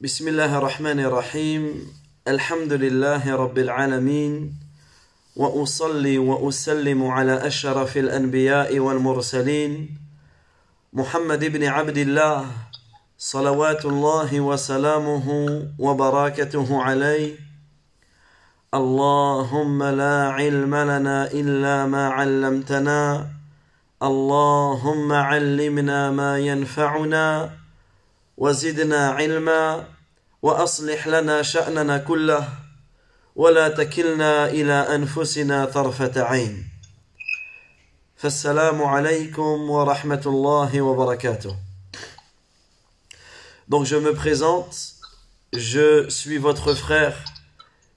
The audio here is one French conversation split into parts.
بسم الله الرحمن الرحيم. الحمد لله رب العالمين. وأصلي وأسلم على أشرف الأنبياء والمرسلين. محمد بن عبد الله صلوات الله وسلامه وبركاته عليه. اللهم لا علم لنا إلا ما علمتنا. اللهم علمنا ما ينفعنا وزدنا علما وأصلح لنا شأننا كله ولا تكلنا إلى أنفسنا طرفة عين. فالسلام عليكم ورحمة الله وبركاته. Donc je me présente, je suis votre frère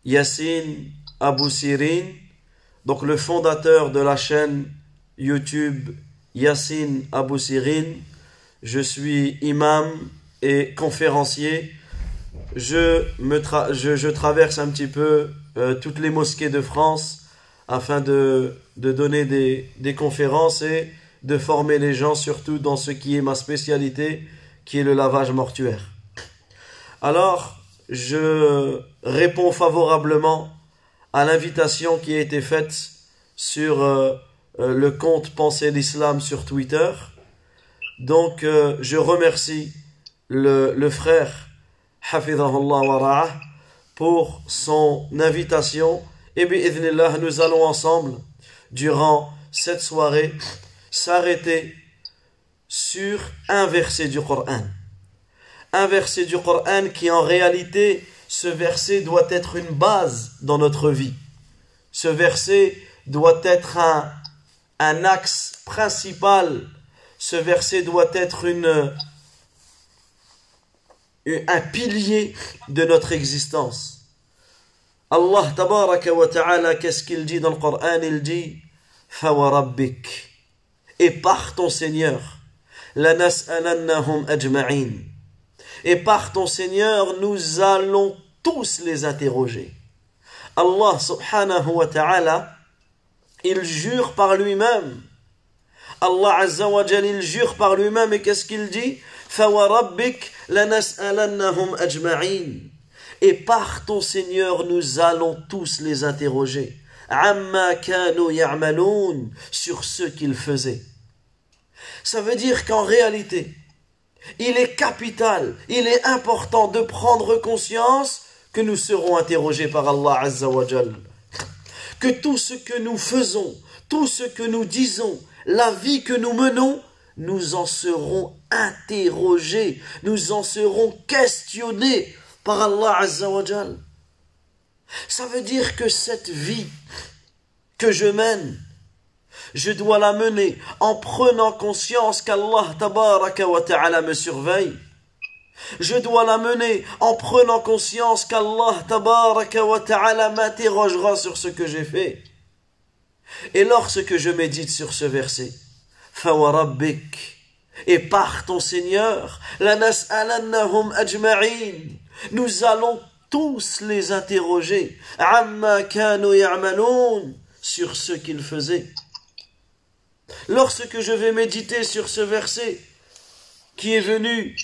Yassine Abou Sirin, donc le fondateur de la chaîne YouTube Yassine Abou Sirin. Je suis imam et conférencier. Je, me tra je, je traverse un petit peu euh, toutes les mosquées de France afin de, de donner des, des conférences et de former les gens surtout dans ce qui est ma spécialité, qui est le lavage mortuaire. Alors, je réponds favorablement à l'invitation qui a été faite sur euh, euh, le compte Penser l'Islam sur Twitter. Donc, euh, je remercie le, le frère Hafidahullah pour son invitation. Et bi'idhnillah, nous allons ensemble, durant cette soirée, s'arrêter sur un verset du Coran. Un verset du Coran qui en réalité, ce verset doit être une base dans notre vie. Ce verset doit être un, un axe principal. Ce verset doit être une, un pilier de notre existence. Allah tabaraka wa ta'ala, qu'est-ce qu'il dit dans le Coran? Il dit Fawarabbik. Et par ton Seigneur, lanas'alannahum ajma'in. Et par ton Seigneur, nous allons tous les interroger. Allah subhanahu wa ta'ala, il jure par lui-même. Allah azza wa il jure par lui-même et qu'est-ce qu'il dit? Et par ton Seigneur, nous allons tous les interroger. Sur ce qu'ils faisaient. Ça veut dire qu'en réalité, il est capital, il est important de prendre conscience que nous serons interrogés par Allah Azza wa. Que tout ce que nous faisons, tout ce que nous disons, la vie que nous menons, nous en serons interrogés, nous en serons questionnés par Allah Azza wa Jal. Ça veut dire que cette vie que je mène, je dois la mener en prenant conscience qu'Allah ta'ala me surveille. Je dois la mener en prenant conscience qu'Allah tabaraka ta'ala m'interrogera sur ce que j'ai fait. Et lorsque je médite sur ce verset, Fawarabbik, et par ton Seigneur, la nas'alannahum ajma'in, nous allons tous les interroger, amma kanu ya'maloun, sur ce qu'ils faisaient. Lorsque je vais méditer sur ce verset, qui est venu,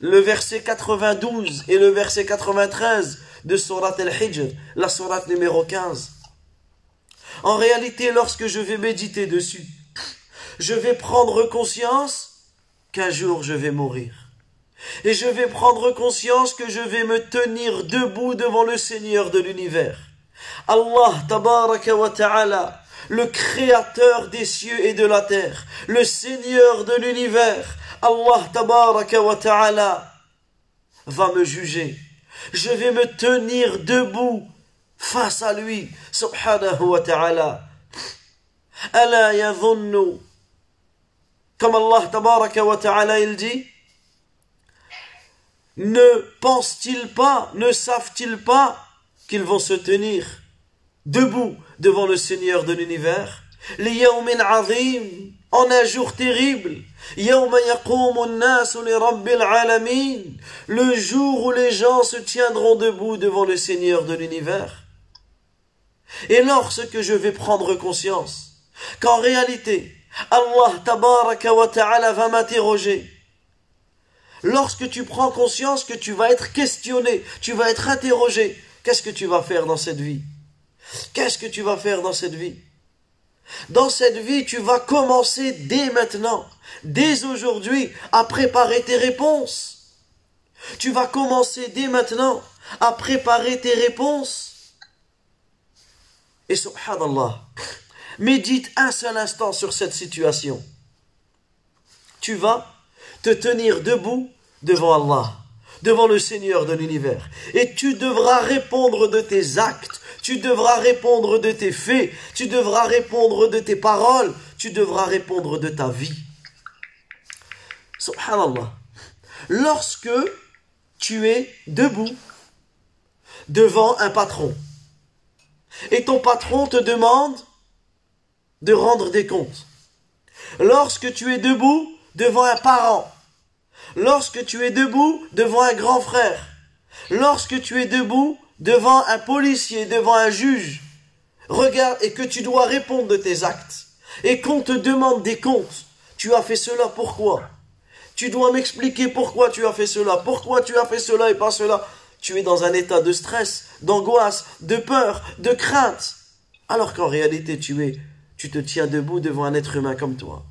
le verset 92 et le verset 93 de Surat al-Hijr, la Surat numéro 15, en réalité, lorsque je vais méditer dessus, je vais prendre conscience qu'un jour je vais mourir. Et je vais prendre conscience que je vais me tenir debout devant le Seigneur de l'univers. Allah tabaraka wa ta'ala, le créateur des cieux et de la terre, le Seigneur de l'univers, Allah tabaraka wa ta'ala, va me juger. Je vais me tenir debout face à lui, subhanahu wa ta'ala. Ala yadhunnu, comme Allah tabaraka wa ta'ala il dit, ne pensent-ils pas, ne savent-ils pas qu'ils vont se tenir debout devant le Seigneur de l'univers? En un jour terrible le jour où les gens se tiendront debout devant le Seigneur de l'univers. Et lorsque je vais prendre conscience qu'en réalité Allah tabaraka wa ta'ala va m'interroger lorsque tu prends conscience que tu vas être questionné, tu vas être interrogé, qu'est-ce que tu vas faire dans cette vie? Qu'est-ce que tu vas faire dans cette vie? Dans cette vie, tu vas commencer dès maintenant, dès aujourd'hui, à préparer tes réponses. Tu vas commencer dès maintenant à préparer tes réponses. Et subhanallah, médite un seul instant sur cette situation. Tu vas te tenir debout devant Allah, devant le Seigneur de l'univers. Et tu devras répondre de tes actes, tu devras répondre de tes faits, tu devras répondre de tes paroles, tu devras répondre de ta vie. Subhanallah. Lorsque tu es debout devant un patron et ton patron te demande de rendre des comptes. Lorsque tu es debout devant un parent, lorsque tu es debout devant un grand frère, lorsque tu es debout devant un policier, devant un juge, regarde et que tu dois répondre de tes actes et qu'on te demande des comptes. Tu as fait cela pourquoi? Tu dois m'expliquer pourquoi tu as fait cela, pourquoi tu as fait cela et pas cela? Tu es dans un état de stress, d'angoisse, de peur, de crainte, alors qu'en réalité tu es tu te tiens debout devant un être humain comme toi.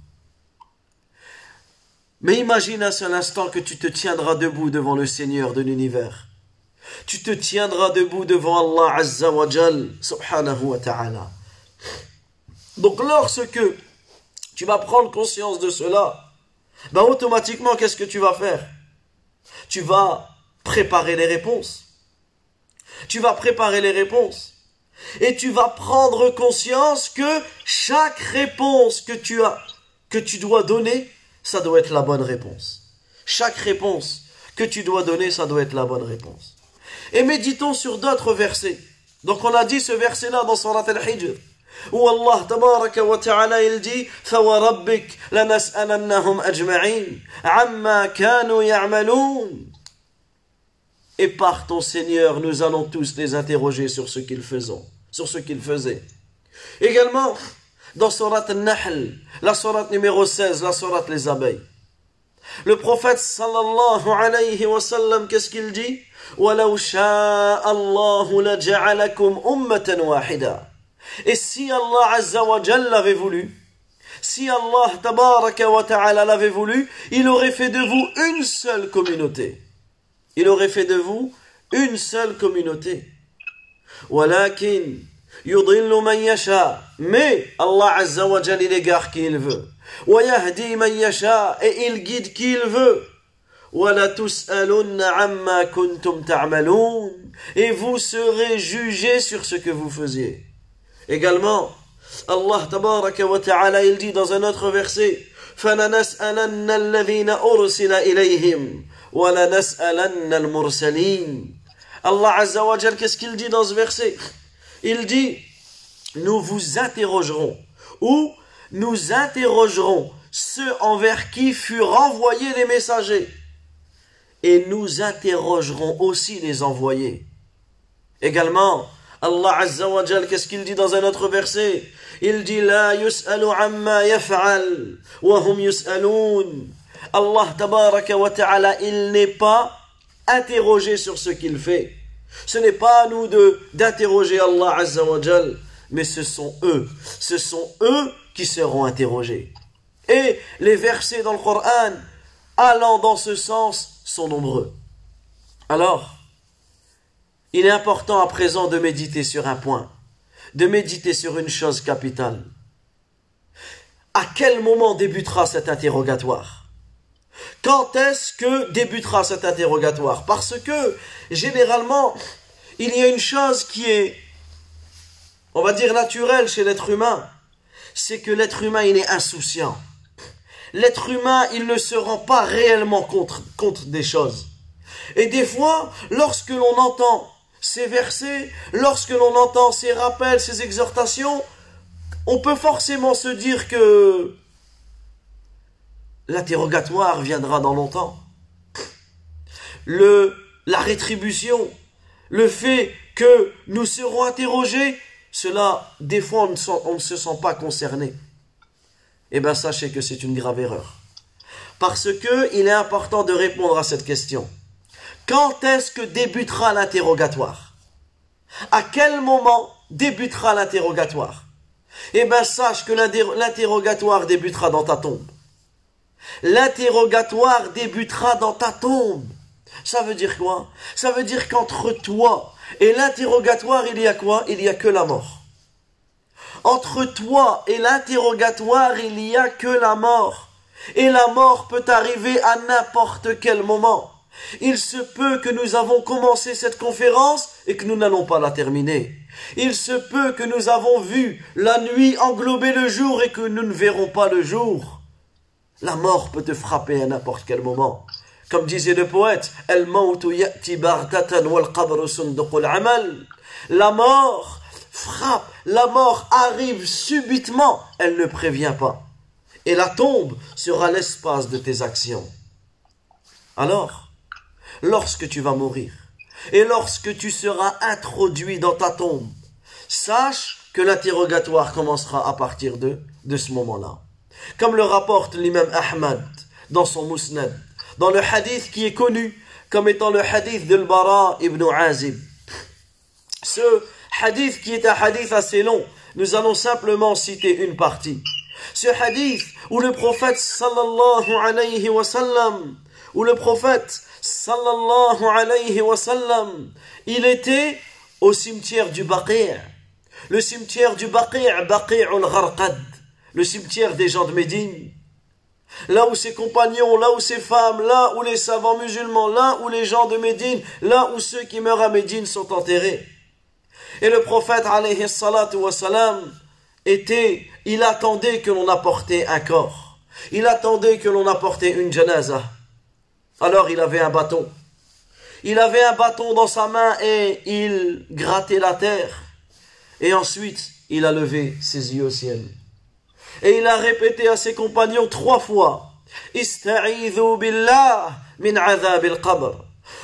Mais imagine un seul instant que tu te tiendras debout devant le Seigneur de l'univers. Tu te tiendras debout devant Allah Azza wa Jal, subhanahu wa ta'ala. Donc lorsque tu vas prendre conscience de cela, ben automatiquement qu'est-ce que tu vas faire? Tu vas préparer les réponses. Tu vas préparer les réponses. Et tu vas prendre conscience que chaque réponse que tu as, que tu dois donner, ça doit être la bonne réponse. Chaque réponse que tu dois donner, ça doit être la bonne réponse. Et méditons sur d'autres versets. Donc on a dit ce verset-là dans Surat al-Hijr. Où Allah tabaraka wa ta'ala il dit فَوَرَبِّكْ لَنَسْأَلَنَّهُمْ أَجْمَعِينَ عَمَّا كَانُوا يَعْمَلُونَ Et par ton Seigneur, nous allons tous les interroger sur ce qu'ils faisaient. Sur ce qu'ils faisaient. Également, dans Surat al-Nahl, la Surat numéro 16, la Surat les abeilles. Le prophète sallallahu alayhi wa sallam, qu'est-ce qu'il dit? Et si Allah azza wa l'avait voulu, si Allah tabaraka wa ta'ala l'avait voulu, il aurait fait de vous une seule communauté il aurait fait de vous une seule communauté. ولكن يضل من يشاء mais Allah Azza wa il égare qui il veut ويهدي من يشاء et il guide qui il veut et vous serez jugés sur ce que vous faisiez également Allah tabaraka wa ta'ala il dit dans un autre verset فَلَنَسْأَلَنَّ الَّذِينَ أُرْسِلَ إِلَيْهِمْ Allah Azza wa qu'est-ce qu'il dit dans ce verset Il dit Nous vous interrogerons ou nous interrogerons ceux envers qui furent envoyés les messagers et nous interrogerons aussi les envoyés. Également, Allah Azza wa qu'est-ce qu'il dit dans un autre verset? Il dit La yus'alu amma yaf'al wa hum yus'alun. Allah tabaraka wa ta'ala, il n'est pas interrogé sur ce qu'il fait. Ce n'est pas à nous d'interroger Allah azza wa mais ce sont eux, ce sont eux qui seront interrogés. Et les versets dans le Coran allant dans ce sens sont nombreux. Alors, il est important à présent de méditer sur un point, de méditer sur une chose capitale. À quel moment débutera cet interrogatoire? Quand est-ce que débutera cet interrogatoire? Parce que, généralement, il y a une chose qui est, on va dire, naturelle chez l'être humain, c'est que l'être humain, il est insouciant. L'être humain, il ne se rend pas réellement compte, des choses. Et des fois, lorsque l'on entend ces versets, lorsque l'on entend ces rappels, ces exhortations, on peut forcément se dire que L'interrogatoire viendra dans longtemps. Le, la rétribution, le fait que nous serons interrogés, cela, des fois, on ne, se sent pas concerné. Eh bien, sachez que c'est une grave erreur. Parce que il est important de répondre à cette question. Quand est-ce que débutera l'interrogatoire? À quel moment débutera l'interrogatoire? Eh bien, sache que l'interrogatoire débutera dans ta tombe. L'interrogatoire débutera dans ta tombe. Ça veut dire quoi? Ça veut dire qu'entre toi et l'interrogatoire, il y a quoi? Il y a que la mort. Entre toi et l'interrogatoire, il n'y a que la mort. Et la mort peut arriver à n'importe quel moment. Il se peut que nous avons commencé cette conférence et que nous n'allons pas la terminer. Il se peut que nous avons vu la nuit englober le jour et que nous ne verrons pas le jour. La mort peut te frapper à n'importe quel moment. Comme disait le poète, La mort frappe, la mort arrive subitement, elle ne prévient pas. Et la tombe sera l'espace de tes actions. Alors, lorsque tu vas mourir, et lorsque tu seras introduit dans ta tombe, sache que l'interrogatoire commencera à partir de, ce moment-là. Comme le rapporte l'imam Ahmad dans son Musnad dans le hadith qui est connu comme étant le hadith de Bara ibn Azib. Ce hadith qui est un hadith assez long, nous allons simplement citer une partie. Ce hadith où le prophète sallallahu alayhi wa sallam, où le prophète sallallahu alayhi wa sallam, il était au cimetière du Baqi'. Le cimetière du Baqi', Baqi'ul Gharqad, le cimetière des gens de Médine là où ses compagnons, là où ses femmes, là où les savants musulmans, là où les gens de Médine, là où ceux qui meurent à Médine sont enterrés. Et le prophète, alayhi salatu était, il attendait que l'on apportait un corps. Il attendait que l'on apportait une janaza. Alors il avait un bâton. Il avait un bâton dans sa main et il grattait la terre. Et ensuite, il a levé ses yeux au ciel. Et il a répété à ses compagnons trois fois billah min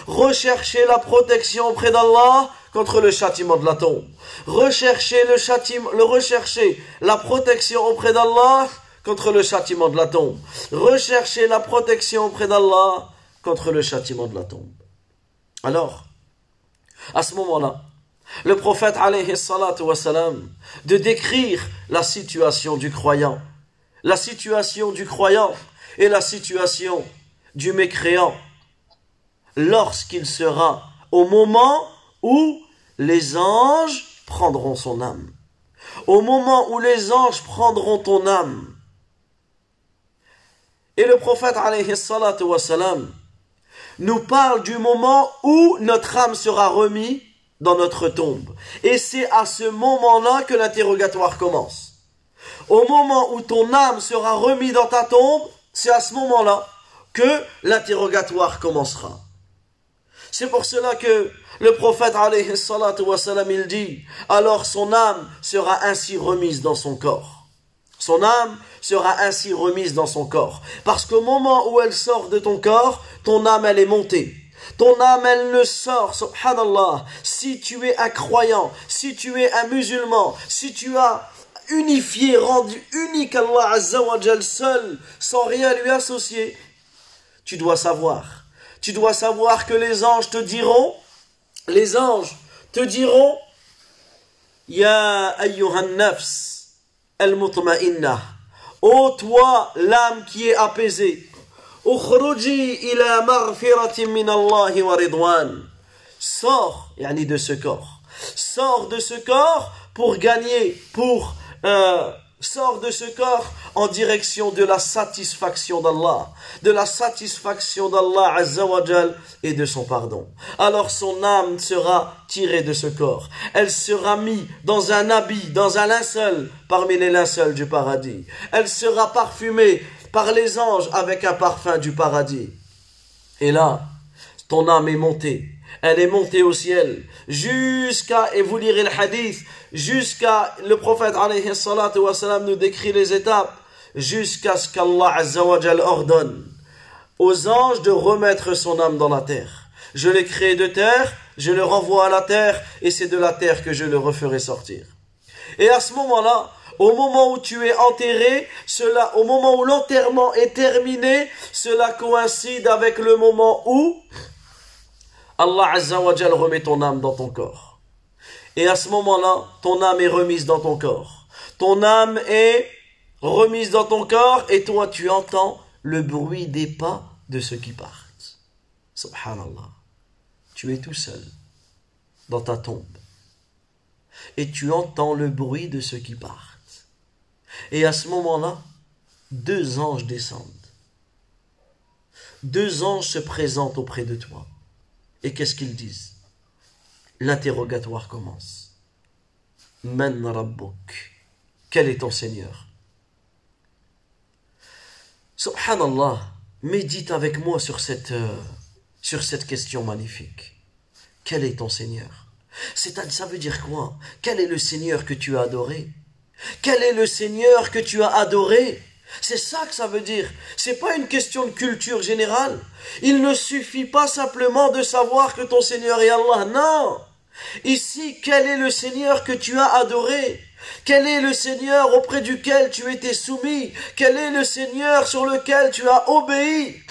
Recherchez la protection auprès d'Allah contre le châtiment de la tombe. Recherchez le châtiment, le recherchez la protection auprès d'Allah contre le châtiment de la tombe. Recherchez la protection auprès d'Allah contre le châtiment de la tombe. Alors, à ce moment-là, le prophète alayhi salatu wassalam, de décrire la situation du croyant. La situation du croyant et la situation du mécréant lorsqu'il sera au moment où les anges prendront son âme. Au moment où les anges prendront ton âme. Et le prophète nous parle du moment où notre âme sera remise dans notre tombe. Et c'est à ce moment-là que l'interrogatoire commence. Au moment où ton âme sera remise dans ta tombe, c'est à ce moment-là que l'interrogatoire commencera. C'est pour cela que le prophète alayhi il dit, alors son âme sera ainsi remise dans son corps. Son âme sera ainsi remise dans son corps. Parce qu'au moment où elle sort de ton corps, ton âme elle est montée. Ton âme, elle ne sort, subhanallah. Si tu es un croyant, si tu es un musulman, si tu as unifié, rendu unique Allah Azzawajal seul, sans rien lui associer, tu dois savoir. Tu dois savoir que les anges te diront, les anges te diront Ya ayyuhan nafs al-mutma'innah. Ô toi, l'âme qui est apaisée, ukhruji ila marfiratin min Allah wa ridwan. Sors, yani de ce corps. Sors de ce corps pour gagner, pour euh, sors de ce corps en direction de la satisfaction d'Allah de la satisfaction d'Allah Azzawajal et de son pardon alors son âme sera tirée de ce corps elle sera mise dans un habit dans un linceul parmi les linceuls du paradis elle sera parfumée par les anges avec un parfum du paradis. Et là, ton âme est montée. Elle est montée au ciel jusqu'à, et vous lirez le hadith, jusqu'à, le prophète alayhi salatu nous décrit les étapes, jusqu'à ce qu'Allah azawajal ordonne aux anges de remettre son âme dans la terre. Je l'ai créé de terre, je le renvoie à la terre, et c'est de la terre que je le referai sortir. Et à ce moment-là, au moment où tu es enterré, cela, au moment où l'enterrement est terminé, cela coïncide avec le moment où Allah Azza wa remet ton âme dans ton corps. Et à ce moment-là, ton âme est remise dans ton corps. Ton âme est remise dans ton corps et toi tu entends le bruit des pas de ceux qui partent. Subhanallah. Tu es tout seul dans ta tombe et tu entends le bruit de ceux qui partent. Et à ce moment-là, deux anges descendent. Deux anges se présentent auprès de toi. Et qu'est-ce qu'ils disent? L'interrogatoire commence. Man Rabbuk. Quel est ton Seigneur? Subhanallah, médite avec moi sur cette, euh, sur cette question magnifique. Quel est ton Seigneur? Ça veut dire quoi? Quel est le Seigneur que tu as adoré? Quel est le Seigneur que tu as adoré? C'est ça que ça veut dire. C'est pas une question de culture générale. Il ne suffit pas simplement de savoir que ton Seigneur est Allah. Non. Ici, quel est le Seigneur que tu as adoré? Quel est le Seigneur auprès duquel tu étais soumis? Quel est le Seigneur sur lequel tu as obéi?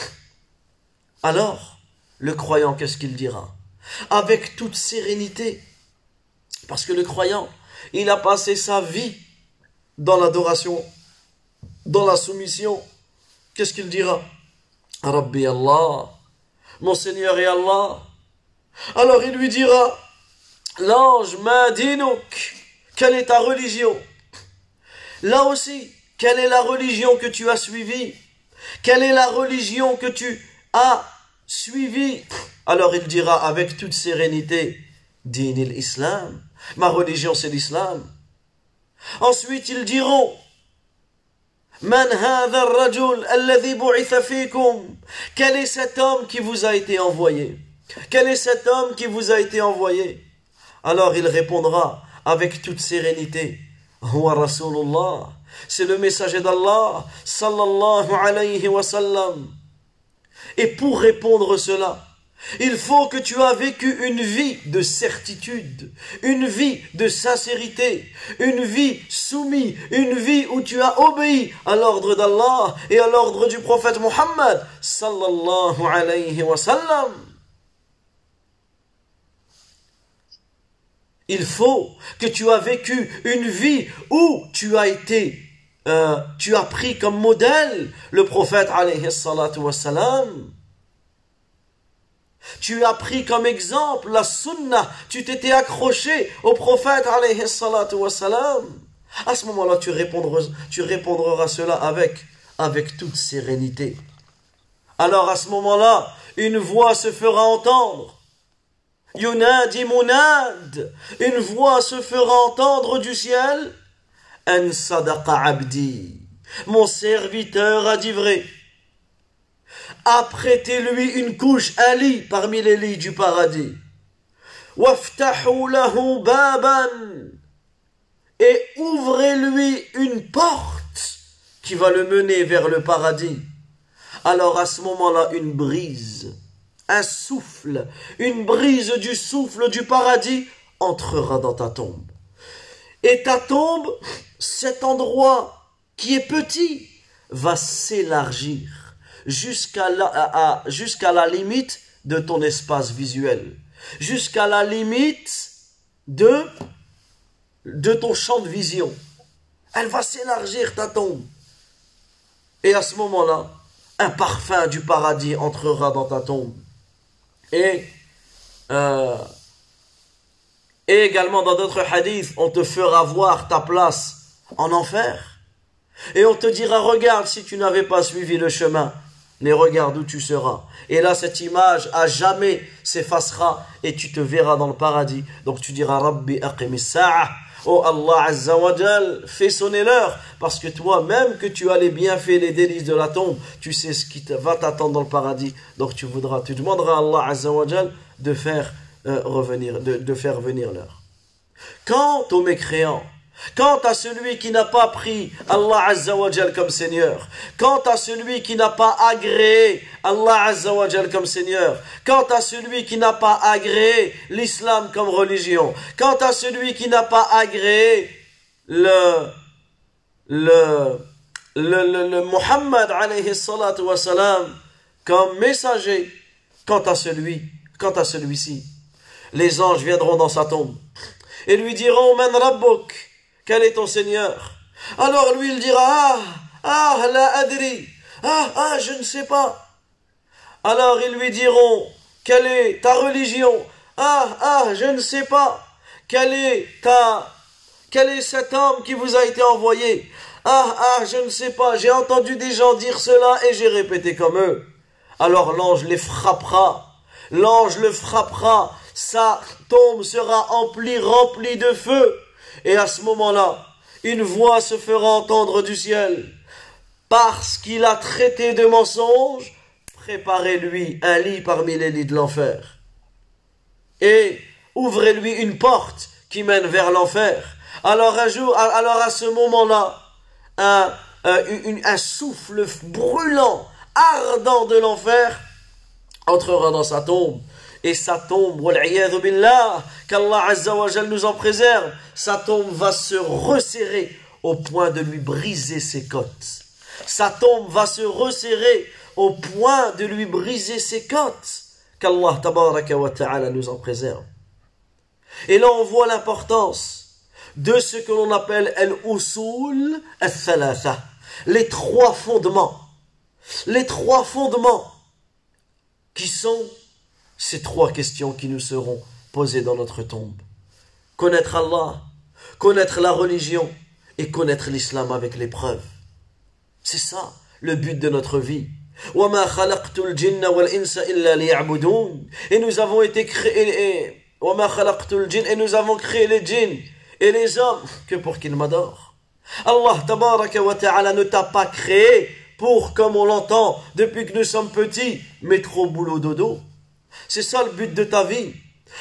Alors, le croyant, qu'est-ce qu'il dira? Avec toute sérénité. Parce que le croyant, il a passé sa vie dans l'adoration, dans la soumission. Qu'est-ce qu'il dira? Rabbi Allah, mon Seigneur est Allah. Alors il lui dira, l'ange Madinouk, quelle est ta religion? Là aussi, quelle est la religion que tu as suivie? Quelle est la religion que tu as suivie? Alors il dira avec toute sérénité, Din l'islam. Ma religion c'est l'islam. Ensuite ils diront, Man Quel est cet homme qui vous a été envoyé? Quel est cet homme qui vous a été envoyé? Alors il répondra avec toute sérénité. C'est le messager d'Allah, sallallahu alayhi wa sallam. Et pour répondre cela, il faut que tu as vécu une vie de certitude, une vie de sincérité, une vie soumise, une vie où tu as obéi à l'ordre d'Allah et à l'ordre du prophète Muhammad sallallahu alayhi wa. Il faut que tu as vécu une vie où tu as été, euh, tu as pris comme modèle le prophète alayhi salatu wassalam. Tu as pris comme exemple la sunna, tu t'étais accroché au prophète alayhi. À ce moment-là, tu répondras, tu répondras cela avec, avec toute sérénité. Alors à ce moment-là, une voix se fera entendre Yunadi munad. Une voix se fera entendre du ciel. En sadaqa abdi. Mon serviteur a dit vrai. Apprêtez-lui une couche, un lit parmi les lits du paradis. Et ouvrez-lui une porte qui va le mener vers le paradis. Alors à ce moment-là, une brise un souffle, une brise du souffle du paradis entrera dans ta tombe. Et ta tombe, cet endroit qui est petit, va s'élargir jusqu'à la, limite de ton espace visuel, jusqu'à la limite de, de ton champ de vision. Elle va s'élargir ta tombe. Et à ce moment-là, un parfum du paradis entrera dans ta tombe. Et, euh, et également dans d'autres hadiths, on te fera voir ta place en enfer. Et on te dira, regarde si tu n'avais pas suivi le chemin, mais regarde où tu seras. Et là, cette image à jamais s'effacera et tu te verras dans le paradis. Donc tu diras, Rabbi sa'a. Oh Allah Azza wa fais sonner l'heure, parce que toi, même que tu as les bienfaits, les délices de la tombe, tu sais ce qui va t'attendre dans le paradis. Donc tu voudras, tu demanderas à Allah Azza wa de faire euh, revenir, de faire venir l'heure. Quant aux mécréants, Quant à celui qui n'a pas pris Allah Azzawajal comme Seigneur, quant à celui qui n'a pas agréé Allah Azzawajal comme Seigneur, quant à celui qui n'a pas agréé l'islam comme religion, quant à celui qui n'a pas agréé le, le, Muhammad alayhi comme messager quant à celui, quant à celui-ci. Les anges viendront dans sa tombe et lui diront Man Rabbuk, quel est ton Seigneur? Alors lui il dira Ah, ah, la adri, ah, ah, je ne sais pas. Alors ils lui diront Quelle est ta religion? Ah, ah, je ne sais pas. Quel est ta quel est cet homme qui vous a été envoyé? Ah, ah, je ne sais pas, j'ai entendu des gens dire cela et j'ai répété comme eux. Alors l'ange les frappera, l'ange le frappera, sa tombe sera emplie, remplie de feu. Et à ce moment-là, une voix se fera entendre du ciel. Parce qu'il a traité de mensonge, préparez-lui un lit parmi les lits de l'enfer. Et ouvrez-lui une porte qui mène vers l'enfer. Alors un jour, alors à ce moment-là, un, un, souffle brûlant, ardent de l'enfer entrera dans sa tombe. Et sa tombe, qu'Allah Azza nous en préserve, sa tombe va se resserrer au point de lui briser ses côtes. Sa tombe va se resserrer au point de lui briser ses côtes. Qu'Allah ta'ala nous en préserve. Et là on voit l'importance de ce que l'on appelle al-usul al-thalatha, les trois fondements. Les trois fondements qui sont ces trois questions qui nous seront posées dans notre tombe. Connaître Allah, connaître la religion et connaître l'islam avec l'épreuve. C'est ça le but de notre vie. Et nous avons été créés et nous avons créé les djinns et les hommes que pour qu'ils m'adorent. Allah tabaraka wa ta'ala ne t'a pas créé pour, comme on l'entend depuis que nous sommes petits, au boulot dodo. C'est ça le but de ta vie.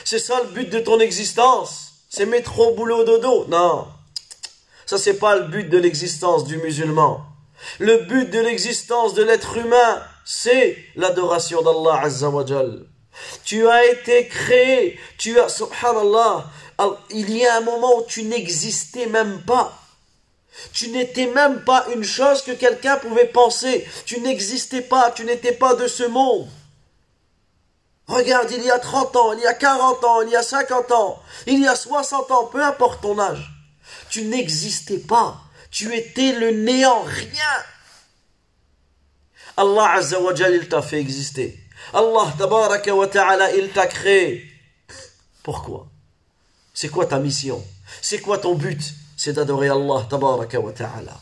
C'est ça le but de ton existence. C'est mettre au boulot dodo. Non. Ça c'est pas le but de l'existence du musulman. Le but de l'existence de l'être humain, c'est l'adoration d'Allah Azza wa Tu as été créé, tu as, subhanallah, il y a un moment où tu n'existais même pas. Tu n'étais même pas une chose que quelqu'un pouvait penser. Tu n'existais pas, tu n'étais pas de ce monde. Regarde, il y a 30 ans, il y a 40 ans, il y a 50 ans, il y a 60 ans, peu importe ton âge. Tu n'existais pas. Tu étais le néant, rien. Allah Azza wa il t'a fait exister. Allah tabaraka wa ta'ala, il t'a créé. Pourquoi c'est quoi ta mission C'est quoi ton but C'est d'adorer Allah tabaraka wa ta'ala.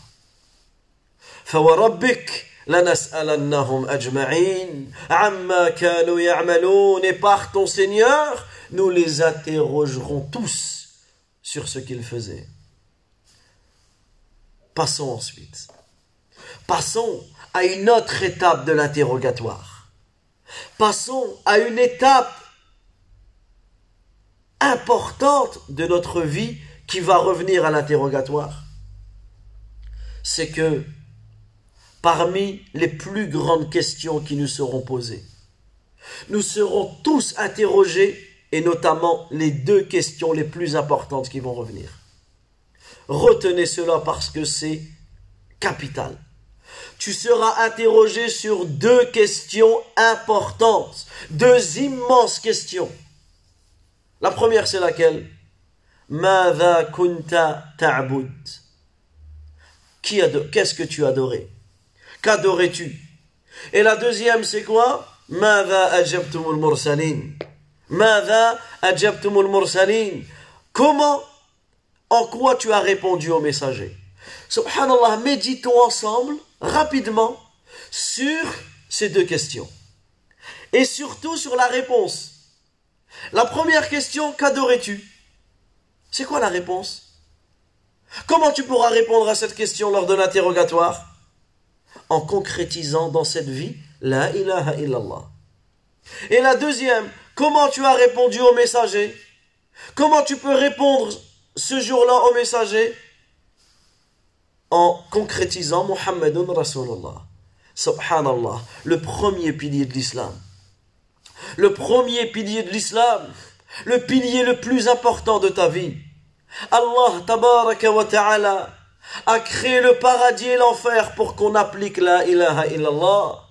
فوربك لنسألنهم أجمعين عما كانوا يعملون et par ton Seigneur nous les interrogerons tous sur ce qu'ils faisaient. Passons ensuite. Passons à une autre étape de l'interrogatoire. Passons à une étape importante de notre vie qui va revenir à l'interrogatoire, c'est que parmi les plus grandes questions qui nous seront posées, nous serons tous interrogés et notamment les deux questions les plus importantes qui vont revenir. Retenez cela parce que c'est capital. Tu seras interrogé sur deux questions importantes, deux immenses questions. La première, c'est laquelle? Mada kunta ta'bud. Qu'est-ce que tu adorais Qu'adorais-tu? Et la deuxième, c'est quoi? Comment? En quoi tu as répondu au messager? Subhanallah, méditons ensemble, rapidement, sur ces deux questions. Et surtout sur la réponse. La première question, qu'adorais-tu? C'est quoi la réponse? Comment tu pourras répondre à cette question lors de l'interrogatoire En concrétisant dans cette vie La ilaha illallah. Et la deuxième, comment tu as répondu au messager? Comment tu peux répondre ce jour-là au messager? En concrétisant Muhammadun Rasulullah. Subhanallah, le premier pilier de l'islam le premier pilier de l'islam, le pilier le plus important de ta vie. Allah tabaraka wa ta'ala a créé le paradis et l'enfer pour qu'on applique la ilaha illallah.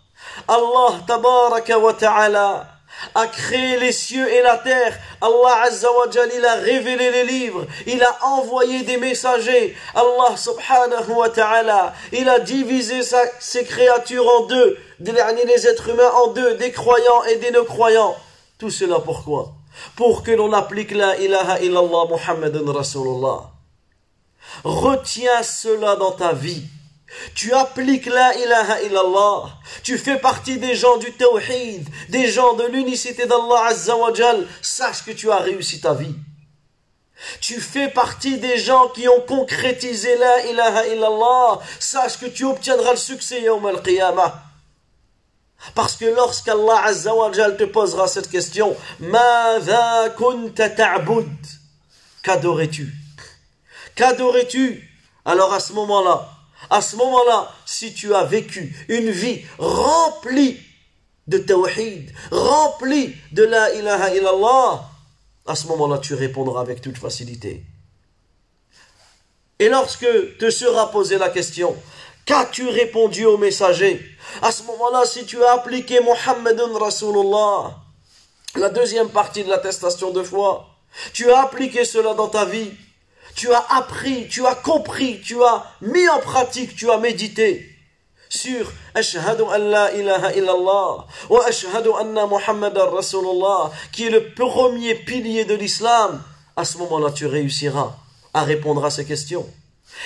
Allah tabaraka wa ta'ala a créé les cieux et la terre. Allah Azza wa il a révélé les livres. Il a envoyé des messagers. Allah subhanahu wa ta'ala, il a divisé ses créatures en deux. Les êtres humains en deux, des croyants et des non-croyants. Tout cela pourquoi? Pour que l'on applique la ilaha illallah Muhammadun Rasulullah. Retiens cela dans ta vie. Tu appliques la ilaha illallah. Tu fais partie des gens du tawhid, des gens de l'unicité d'Allah Azza wa Sache que tu as réussi ta vie. Tu fais partie des gens qui ont concrétisé la ilaha illallah. Sache que tu obtiendras le succès yawm al-qiyamah. Parce que lorsqu'Allah Azza wa te posera cette question, Qu'adorais-tu? Qu'adorais-tu Alors à ce moment-là, à ce moment-là, si tu as vécu une vie remplie de tawhid, remplie de la ilaha illallah, à ce moment-là, tu répondras avec toute facilité. Et lorsque te sera posée la question, qu'as-tu répondu au messager? À ce moment-là, si tu as appliqué Muhammadun Rasulullah, la deuxième partie de l'attestation de foi, tu as appliqué cela dans ta vie, tu as appris, tu as compris, tu as mis en pratique, tu as médité sur Ashhadu an la ilaha illallah wa ashhadu anna Muhammadan Rasulullah qui est le premier pilier de l'islam, à ce moment-là tu réussiras à répondre à ces questions.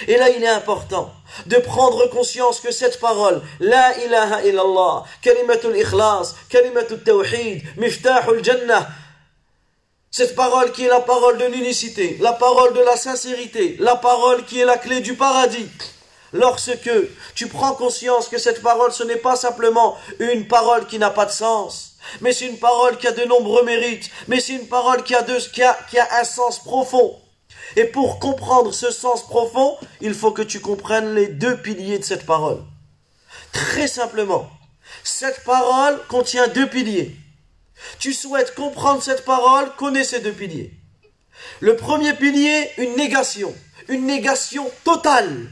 Et là, il est important de prendre conscience que cette parole, La ilaha illallah, kalimatul ikhlas, kalimatul tawhid, miftahul jannah, cette parole qui est la parole de l'unicité, la parole de la sincérité, la parole qui est la clé du paradis. Lorsque tu prends conscience que cette parole, ce n'est pas simplement une parole qui n'a pas de sens, mais c'est une parole qui a de nombreux mérites, mais c'est une parole qui a, qui, a, qui a un sens profond. Et pour comprendre ce sens profond, il faut que tu comprennes les deux piliers de cette parole. Très simplement, cette parole contient deux piliers. Tu souhaites comprendre cette parole, connais ces deux piliers. Le premier pilier, une négation, une négation totale.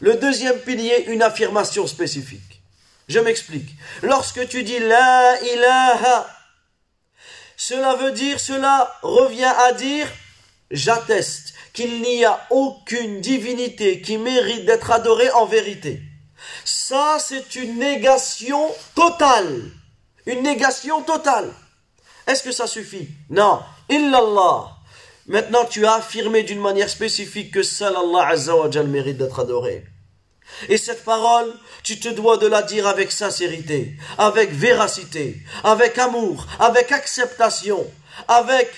Le deuxième pilier, une affirmation spécifique. Je m'explique. Lorsque tu dis la ilaha, cela veut dire, cela revient à dire, j'atteste qu'il n'y a aucune divinité qui mérite d'être adorée en vérité. Ça, c'est une négation totale. Une négation totale. Est-ce que ça suffit? Non. Illallah. Maintenant, tu as affirmé d'une manière spécifique que seul Allah Azza wa mérite d'être adoré. Et cette parole, tu te dois de la dire avec sincérité, avec véracité, avec amour, avec acceptation, avec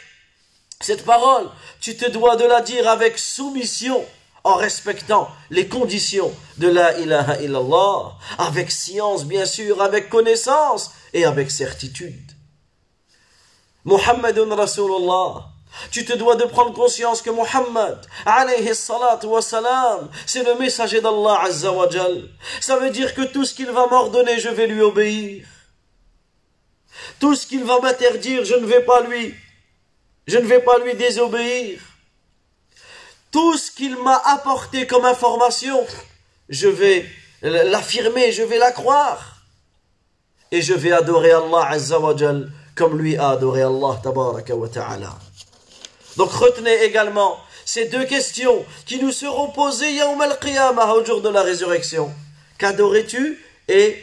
cette parole, tu te dois de la dire avec soumission, en respectant les conditions de la ilaha illallah, avec science bien sûr, avec connaissance et avec certitude. Muhammadun Rasulullah, tu te dois de prendre conscience que Muhammad, alayhi salatu c'est le messager d'Allah azza wa Ça veut dire que tout ce qu'il va m'ordonner, je vais lui obéir. Tout ce qu'il va m'interdire, je ne vais pas lui, je ne vais pas lui désobéir. Tout ce qu'il m'a apporté comme information, je vais l'affirmer, je vais la croire. Et je vais adorer Allah Azza wa comme lui a adoré Allah Tabaraka wa Ta'ala. Donc retenez également ces deux questions qui nous seront posées Yawm al-Qiyamah au jour de la résurrection. Qu'adorais-tu et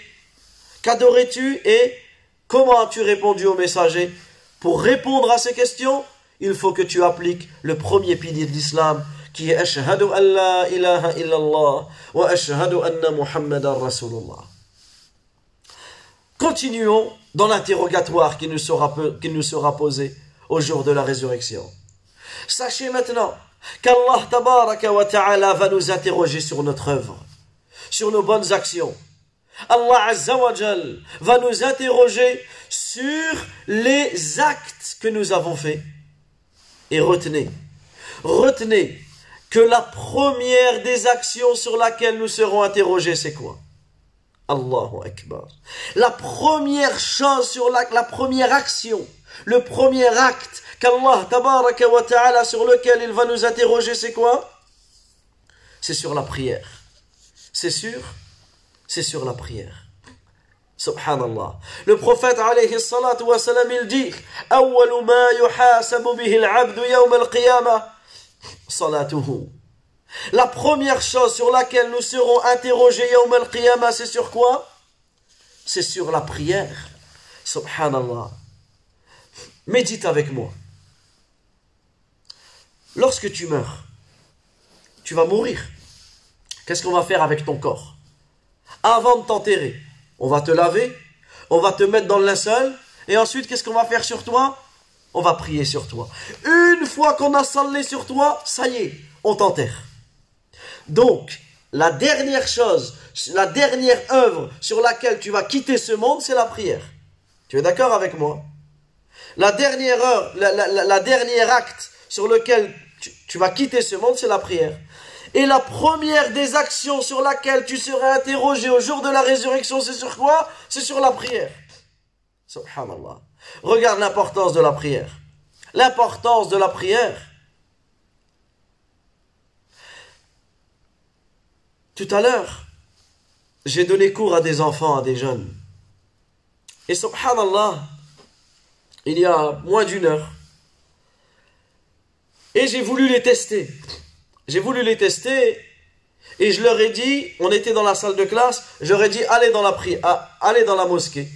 qu'adorais-tu et comment as-tu répondu au messager? Pour répondre à ces questions, il faut que tu appliques le premier pilier de l'islam qui est Ashhadu an la ilaha illallah wa ashhadu anna Muhammadan Rasulullah. Continuons dans l'interrogatoire qui nous, sera, posé au jour de la résurrection. Sachez maintenant qu'Allah tabaraka wa ta'ala va nous interroger sur notre œuvre, sur nos bonnes actions. Allah azza wa va nous interroger sur les actes que nous avons faits. Et retenez, retenez que la première des actions sur laquelle nous serons interrogés, c'est quoi? Allahu Akbar. La première chose sur la, la première action, le premier acte qu'Allah tabaraka wa ta'ala sur lequel il va nous interroger, c'est quoi c'est sur la prière. C'est sûr, c'est sur la prière. Subhanallah. Le prophète alayhi salatu wa salam, il dit أول ما يحاسب به العبد يوم القيامة صلاته. la première chose sur laquelle nous serons interrogés yawm al-qiyamah, c'est sur quoi? C'est sur la prière. Subhanallah. Médite avec moi. Lorsque tu meurs, tu vas mourir. Qu'est-ce qu'on va faire avec ton corps? Avant de t'enterrer, on va te laver, on va te mettre dans le linceul, et ensuite, qu'est-ce qu'on va faire sur toi? On va prier sur toi. Une fois qu'on a salé sur toi, ça y est, on t'enterre. Donc, la dernière chose, la dernière œuvre sur laquelle tu vas quitter ce monde, c'est la prière. Tu es d'accord avec moi? La dernière heure, la, dernier acte sur lequel tu vas quitter ce monde, c'est la prière. Et la première des actions sur laquelle tu serais interrogé au jour de la résurrection, c'est sur quoi? C'est sur la prière. Subhanallah. Regarde l'importance de la prière. L'importance de la prière. Tout à l'heure, j'ai donné cours à des enfants, à des jeunes. Et subhanallah, il y a moins d'une heure, et j'ai voulu les tester. J'ai voulu les tester et je leur ai dit, on était dans la salle de classe, j'aurais dit allez dans la ah, allez dans la mosquée.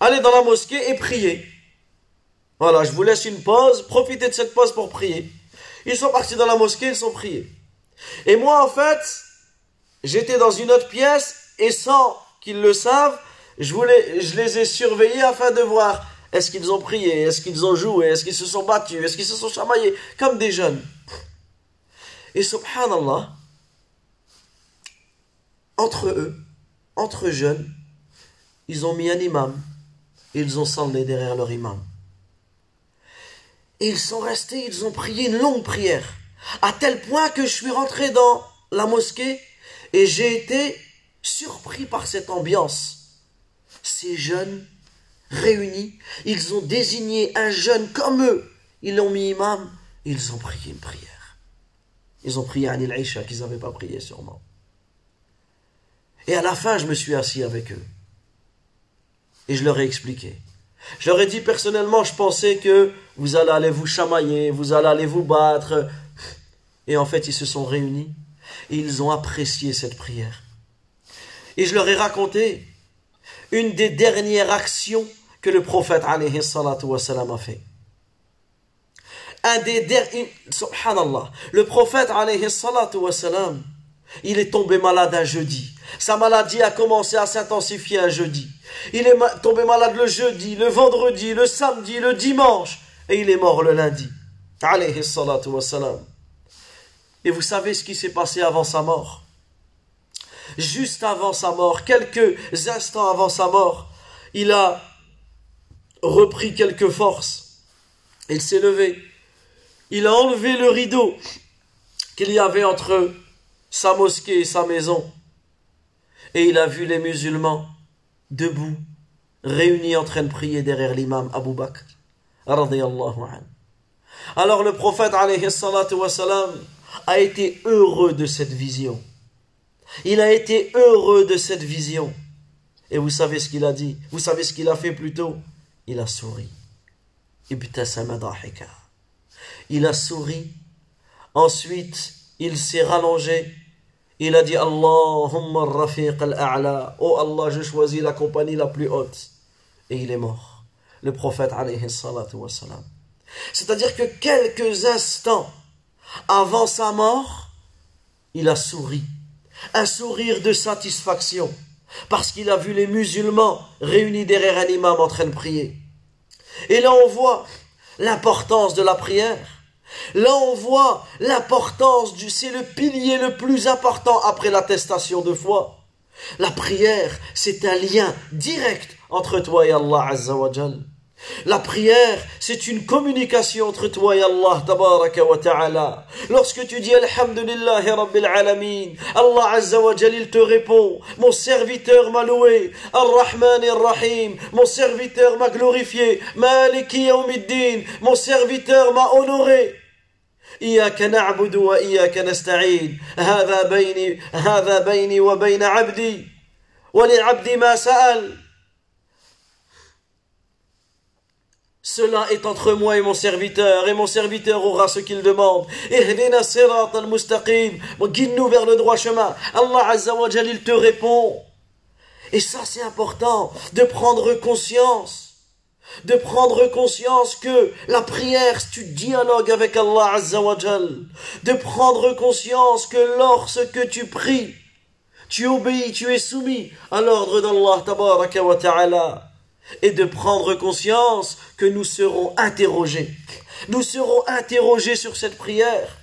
Allez dans la mosquée et priez. Voilà, je vous laisse une pause, profitez de cette pause pour prier. Ils sont partis dans la mosquée, ils sont priés. Et moi, en fait, j'étais dans une autre pièce et sans qu'ils le savent, je, voulais, je les ai surveillés afin de voir est-ce qu'ils ont prié, est-ce qu'ils ont joué, est-ce qu'ils se sont battus, est-ce qu'ils se sont chamaillés, comme des jeunes. Et subhanallah, entre eux, entre jeunes, ils ont mis un imam. Ils ont semblé derrière leur imam. Et ils sont restés, ils ont prié une longue prière. À tel point que je suis rentré dans la mosquée et j'ai été surpris par cette ambiance. Ces jeunes réunis, ils ont désigné un jeune comme eux. Ils l'ont mis imam, ils ont prié une prière. Ils ont prié Anil Aisha qu'ils n'avaient pas prié sûrement. Et à la fin, je me suis assis avec eux. Et je leur ai expliqué. Je leur ai dit personnellement, je pensais que vous allez aller vous chamailler, vous allez aller vous battre. Et en fait, ils se sont réunis et ils ont apprécié cette prière. Et je leur ai raconté une des dernières actions que le prophète alayhi a fait un des derniers, subhanallah, le prophète alayhi il est tombé malade un jeudi. Sa maladie a commencé à s'intensifier un jeudi. Il est tombé malade le jeudi, le vendredi, le samedi, le dimanche, et il est mort le lundi. Alayhi salatu. Et vous savez ce qui s'est passé avant sa mort? Juste avant sa mort, quelques instants avant sa mort, il a repris quelques forces. Il s'est levé il a enlevé le rideau qu'il y avait entre sa mosquée et sa maison. Et il a vu les musulmans debout, réunis en train de prier derrière l'imam Abu Bakr. Alors le prophète a été heureux de cette vision. Il a été heureux de cette vision. Et vous savez ce qu'il a dit? Vous savez ce qu'il a fait plus tôt? Il a souri. Il a souri. Ensuite, il s'est rallongé. Il a dit Allahumma rafiq al-a'la. Oh Allah, je choisis la compagnie la plus haute. Et il est mort. Le prophète alayhi. C'est-à-dire que quelques instants avant sa mort, il a souri. Un sourire de satisfaction. Parce qu'il a vu les musulmans réunis derrière un imam en train de prier. Et là, on voit l'importance de la prière. Là, on voit l'importance du, c'est le pilier le plus important après l'attestation de foi. La prière, c'est un lien direct entre toi et Allah Azza La prière, c'est une communication entre toi et Allah tabaraka wa ta'ala. Lorsque tu dis Alhamdulillah Rabbil Alamin, Allah Azza wa il te répond, mon serviteur m'a loué, Ar-Rahman Ar-Rahim, mon serviteur m'a glorifié, Maliki Yawmiddin, mon serviteur m'a honoré. إياك نعبد وإياك نستعين هذا بيني هذا بيني وبين عبدي ولعبدي ما سأل Cela est entre moi et mon serviteur, et mon serviteur aura ce qu'il demande. Guide-nous vers le droit chemin. Allah Azza wa il te répond. Et ça, c'est important de prendre conscience. De prendre conscience que la prière, tu dialogues avec Allah Azza wa Jal. De prendre conscience que lorsque tu pries, tu obéis, tu es soumis à l'ordre d'Allah Ta'ala et de prendre conscience que nous serons interrogés. Nous serons interrogés sur cette prière.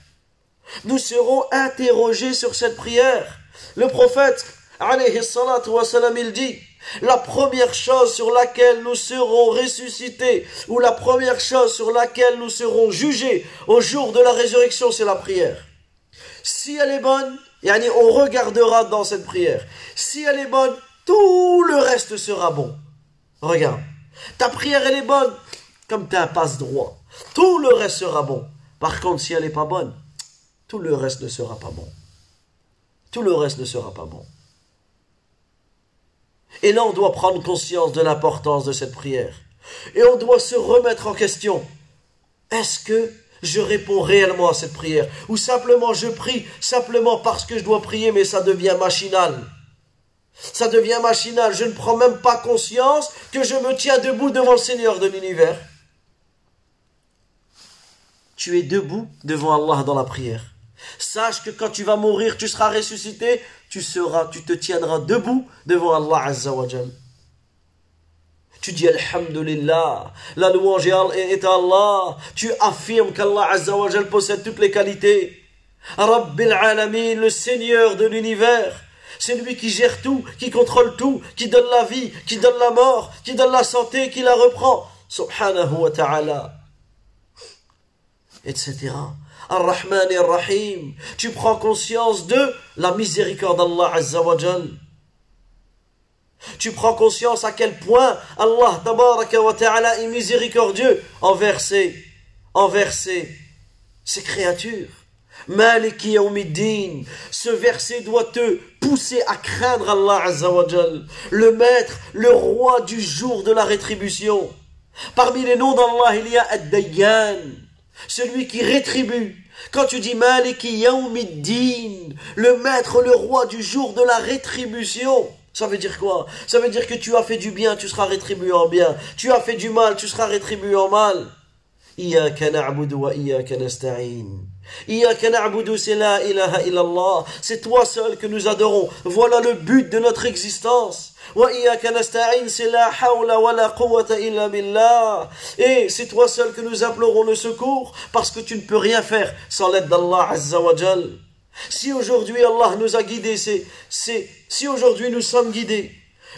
Nous serons interrogés sur cette prière. Le prophète, alayhi salatu salam, il dit, la première chose sur laquelle nous serons ressuscités, ou la première chose sur laquelle nous serons jugés au jour de la résurrection, c'est la prière. Si elle est bonne, on regardera dans cette prière. Si elle est bonne, tout le reste sera bon. Regarde, ta prière elle est bonne, comme tu as un passe droit. Tout le reste sera bon. Par contre, si elle n'est pas bonne, tout le reste ne sera pas bon. Tout le reste ne sera pas bon. Et là, on doit prendre conscience de l'importance de cette prière. Et on doit se remettre en question. Est-ce que je réponds réellement à cette prière? Ou simplement je prie, simplement parce que je dois prier, mais ça devient machinal? Ça devient machinal. Je ne prends même pas conscience que je me tiens debout devant le Seigneur de l'univers. Tu es debout devant Allah dans la prière. Sache que quand tu vas mourir, tu seras ressuscité, tu seras, tu te tiendras debout devant Allah Azza wa Tu dis Alhamdulillah, la louange est à Allah. Tu affirmes qu'Allah Azza wa possède toutes les qualités. Rabbil Alamin, le Seigneur de l'univers. C'est lui qui gère tout, qui contrôle tout, qui donne la vie, qui donne la mort, qui donne la santé, qui la reprend. Subhanahu wa ta'ala. Etc. Ar-Rahman et Ar-Rahim. Tu prends conscience de la miséricorde d'Allah Azza wa Tu prends conscience à quel point Allah tabaraka wa ta'ala est miséricordieux envers ses, ses créatures. Maliki Yawmiddin. Ce verset doit te pousser à craindre Allah Azzawajal, le maître, le roi du jour de la rétribution. Parmi les noms d'Allah, il y a Ad-Dayyan, celui qui rétribue. Quand tu dis Maliki Yawmiddin, le maître, le roi du jour de la rétribution, ça veut dire quoi? Ça veut dire que tu as fait du bien, tu seras rétribué en bien. Tu as fait du mal, tu seras rétribué en mal. C'est toi seul que nous adorons. Voilà le but de notre existence. Et c'est toi seul que nous implorons le secours parce que tu ne peux rien faire sans l'aide d'Allah Azza wa Si aujourd'hui Allah nous a guidés, c'est, si aujourd'hui nous sommes guidés,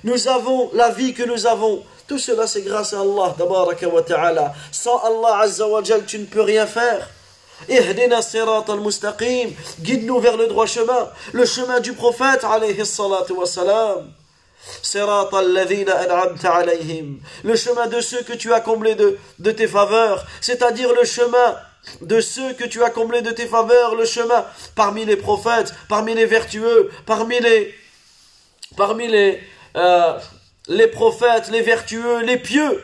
nous avons la vie que nous avons, tout cela c'est grâce à Allah, Sans Allah Azza wa tu ne peux rien faire. Guide-nous vers le droit chemin. Le chemin du prophète. Le chemin de ceux que tu as comblés de, tes faveurs. C'est-à-dire le chemin de ceux que tu as comblés de tes faveurs. Le chemin parmi les prophètes, parmi les vertueux, parmi les, parmi les, euh, les prophètes, les vertueux, les pieux.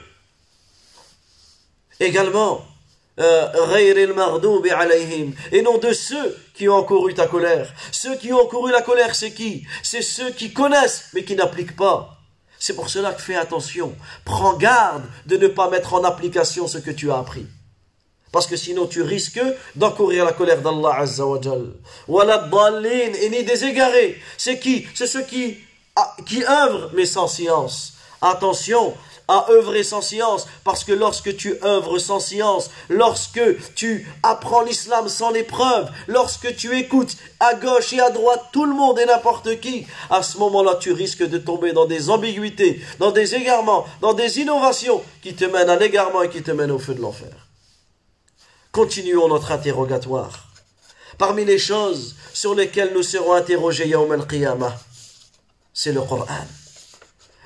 Également, et non de ceux qui ont encouru ta colère. Ceux qui ont encouru la colère, c'est qui? C'est ceux qui connaissent mais qui n'appliquent pas. C'est pour cela que fais attention. Prends garde de ne pas mettre en application ce que tu as appris. Parce que sinon tu risques d'encourir la colère d'Allah Azza wa Et ni des égarés. C'est qui? C'est ceux qui, ah, qui œuvrent mais sans science. Attention, à œuvrer sans science, parce que lorsque tu œuvres sans science, lorsque tu apprends l'islam sans les preuves, lorsque tu écoutes à gauche et à droite tout le monde et n'importe qui, à ce moment-là tu risques de tomber dans des ambiguïtés, dans des égarements, dans des innovations qui te mènent à l'égarement et qui te mènent au feu de l'enfer. Continuons notre interrogatoire. Parmi les choses sur lesquelles nous serons interrogés Yawm al-Qiyamah, c'est le Coran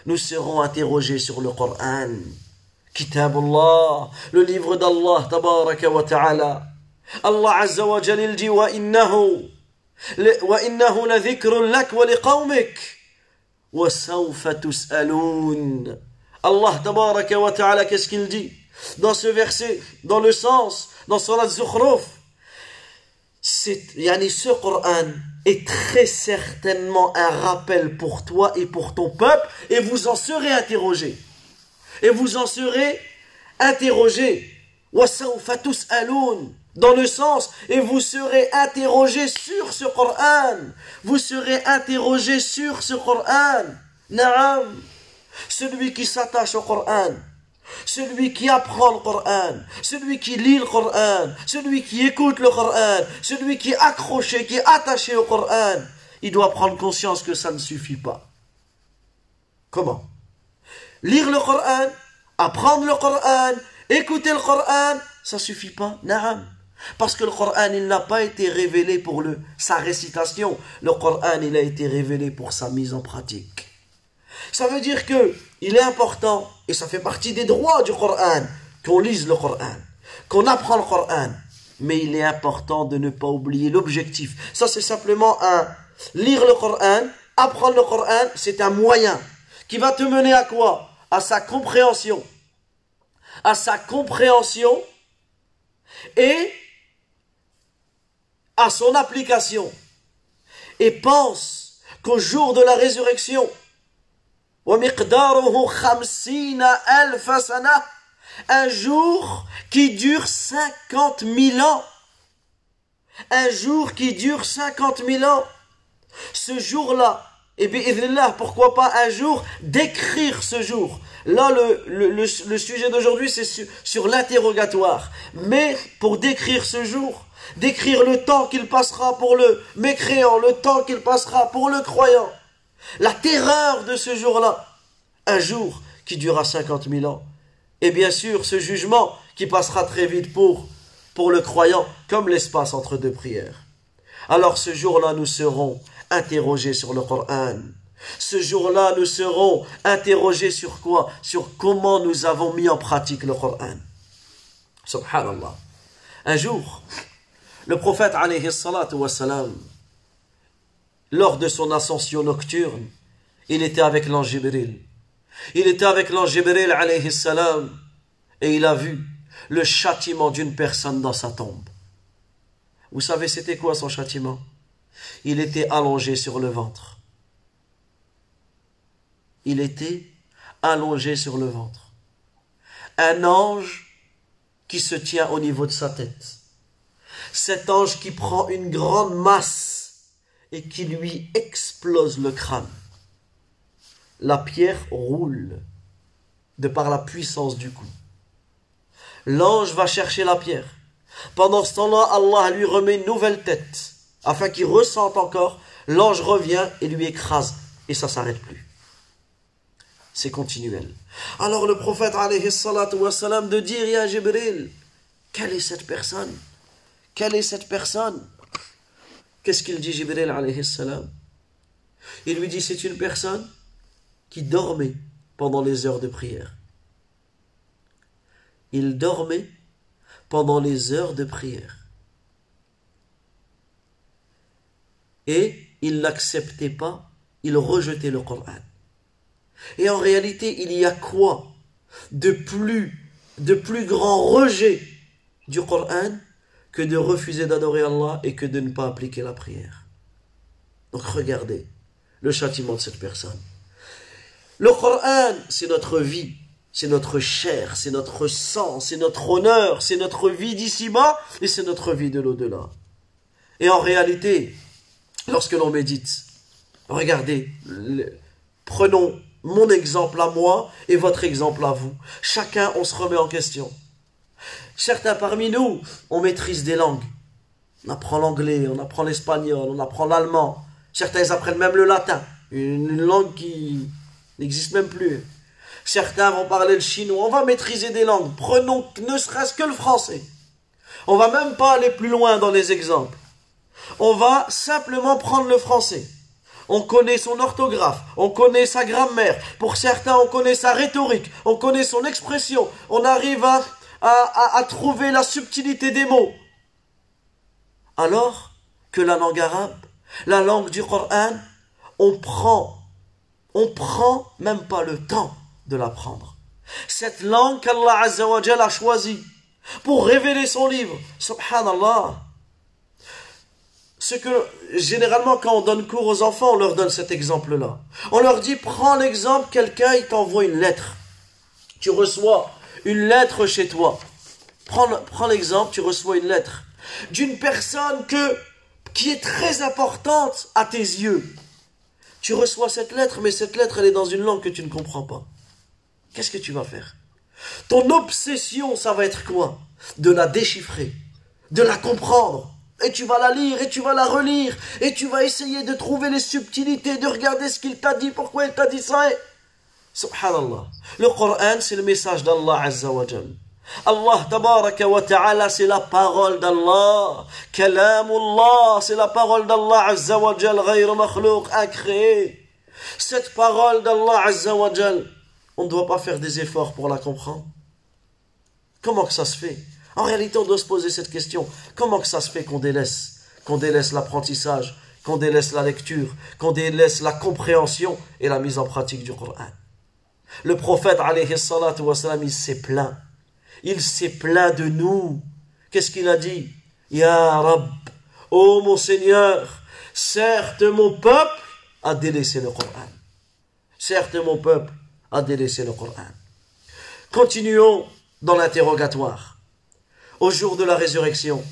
nous serons interrogés sur le Coran. Kitab Allah, le livre d'Allah, tabaraka wa ta'ala. Allah Azza wa Jalil dit wa innahu wa innahu la dhikrun lak wa liqawmik wa sawfa tus'aloun. Allah tabaraka wa ta'ala qu'est-ce qu'il dit dans ce verset dans le sens dans surat Zukhruf ce Coran est très certainement un rappel pour toi et pour ton peuple et vous en serez interrogés. Et vous en serez interrogés. Dans le sens et vous serez interrogés sur ce Coran. Vous serez interrogés sur ce Coran. Naam. Celui qui s'attache au Coran celui qui apprend le Coran, celui qui lit le Coran, celui qui écoute le Coran, celui qui est accroché, qui est attaché au Coran, il doit prendre conscience que ça ne suffit pas. Comment? Lire le Coran, apprendre le Coran, écouter le Coran, ça suffit pas? Naam. Parce que le Coran, il n'a pas été révélé pour le, sa récitation. Le Coran, il a été révélé pour sa mise en pratique. Ça veut dire que il est important, et ça fait partie des droits du Coran, qu'on lise le Coran, qu'on apprend le Coran. Mais il est important de ne pas oublier l'objectif. Ça, c'est simplement un lire le Coran, apprendre le Coran, c'est un moyen qui va te mener à quoi? À sa compréhension. À sa compréhension et à son application. Et pense qu'au jour de la résurrection, un jour qui dure 50 000 ans. Un jour qui dure 50 000 ans. Ce jour-là, et bien, pourquoi pas un jour décrire ce jour? Là, le, le, le, sujet d'aujourd'hui, c'est sur, sur l'interrogatoire. Mais pour décrire ce jour, décrire le temps qu'il passera pour le mécréant, le temps qu'il passera pour le croyant, la terreur de ce jour-là, un jour qui durera 50 000 ans. Et bien sûr, ce jugement qui passera très vite pour, pour le croyant, comme l'espace entre deux prières. Alors ce jour-là, nous serons interrogés sur le Coran. Ce jour-là, nous serons interrogés sur quoi? Sur comment nous avons mis en pratique le Coran. Subhanallah. Un jour, le prophète, alayhi wassalam, lors de son ascension nocturne, il était avec l'ange. Il était avec l'ange Jibril alayhi salam et il a vu le châtiment d'une personne dans sa tombe. Vous savez c'était quoi son châtiment? Il était allongé sur le ventre. Il était allongé sur le ventre. Un ange qui se tient au niveau de sa tête. Cet ange qui prend une grande masse et qui lui explose le crâne la pierre roule de par la puissance du coup. L'ange va chercher la pierre. Pendant ce temps-là, Allah lui remet une nouvelle tête, afin qu'il ressente encore. L'ange revient et lui écrase, et ça s'arrête plus. C'est continuel. Alors le prophète de dire, Ya Jibril, quelle est cette personne? Quelle est cette personne? Qu'est-ce qu'il dit Jibril Il lui dit, c'est une personne qui dormait pendant les heures de prière. Il dormait pendant les heures de prière. Et il n'acceptait pas, il rejetait le Coran. Et en réalité, il y a quoi de plus, de plus grand rejet du Coran que de refuser d'adorer Allah et que de ne pas appliquer la prière. Donc regardez le châtiment de cette personne. Le Coran, c'est notre vie, c'est notre chair, c'est notre sang, c'est notre honneur, c'est notre vie d'ici-bas et c'est notre vie de l'au-delà. Et en réalité, lorsque l'on médite, regardez, prenons mon exemple à moi et votre exemple à vous. Chacun, on se remet en question. Certains parmi nous, on maîtrise des langues. On apprend l'anglais, on apprend l'espagnol, on apprend l'allemand. Certains apprennent même le latin, une langue qui, n'existe même plus. Certains vont parler le chinois, on va maîtriser des langues. Prenons ne serait-ce que le français. On va même pas aller plus loin dans les exemples. On va simplement prendre le français. On connaît son orthographe, on connaît sa grammaire. Pour certains, on connaît sa rhétorique, on connaît son expression. On arrive à, à, à trouver la subtilité des mots. Alors que la langue arabe, la langue du Coran, on prend, on prend même pas le temps de l'apprendre. Cette langue qu'Allah a choisie pour révéler son livre, subhanallah. Ce que, généralement, quand on donne cours aux enfants, on leur donne cet exemple-là. On leur dit, prends l'exemple, quelqu'un, il t'envoie une lettre. Tu reçois une lettre chez toi. Prends, prends l'exemple, tu reçois une lettre d'une personne que, qui est très importante à tes yeux. Tu reçois cette lettre, mais cette lettre, elle est dans une langue que tu ne comprends pas. Qu'est-ce que tu vas faire? Ton obsession, ça va être quoi? De la déchiffrer, de la comprendre. Et tu vas la lire, et tu vas la relire, et tu vas essayer de trouver les subtilités, de regarder ce qu'il t'a dit, pourquoi il t'a dit ça. Subhanallah. Le Coran, c'est le message d'Allah Azza wa Allah tabaraka wa ta'ala, c'est la parole d'Allah. Kalamullah, c'est la parole d'Allah Azza wa Jal, ghayr makhlouq. Cette parole d'Allah Azza wa Jal, on ne doit pas faire des efforts pour la comprendre. Comment que ça se fait? En réalité, on doit se poser cette question. Comment que ça se fait qu'on délaisse, qu'on délaisse l'apprentissage, qu'on délaisse la lecture, qu'on délaisse la compréhension et la mise en pratique du Coran? Le prophète, alayhi il s'est plaint il s'est plaint de nous. Qu'est-ce qu'il a dit? Ya Rab, ô mon Seigneur, certes mon peuple a délaissé le Coran. Certes mon peuple a délaissé le Coran. Continuons dans l'interrogatoire. Au jour de la résurrection,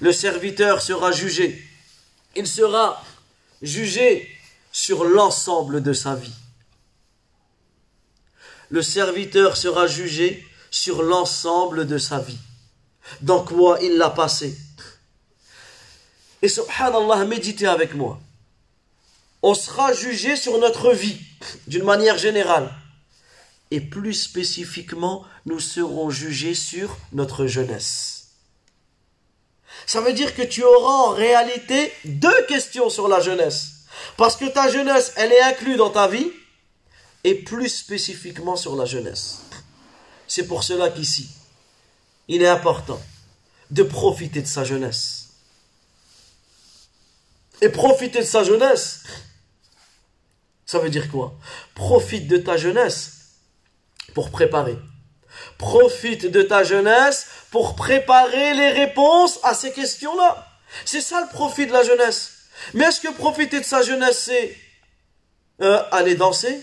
le serviteur sera jugé. Il sera jugé sur l'ensemble de sa vie. Le serviteur sera jugé sur l'ensemble de sa vie. Dans quoi il l'a passé. Et subhanallah, méditez avec moi. On sera jugé sur notre vie, d'une manière générale. Et plus spécifiquement, nous serons jugés sur notre jeunesse. Ça veut dire que tu auras en réalité deux questions sur la jeunesse. Parce que ta jeunesse, elle est inclue dans ta vie, et plus spécifiquement sur la jeunesse. C'est pour cela qu'ici, il est important de profiter de sa jeunesse. Et profiter de sa jeunesse, ça veut dire quoi? Profite de ta jeunesse pour préparer. Profite de ta jeunesse pour préparer les réponses à ces questions-là. C'est ça le profit de la jeunesse. Mais est-ce que profiter de sa jeunesse, c'est euh, aller danser?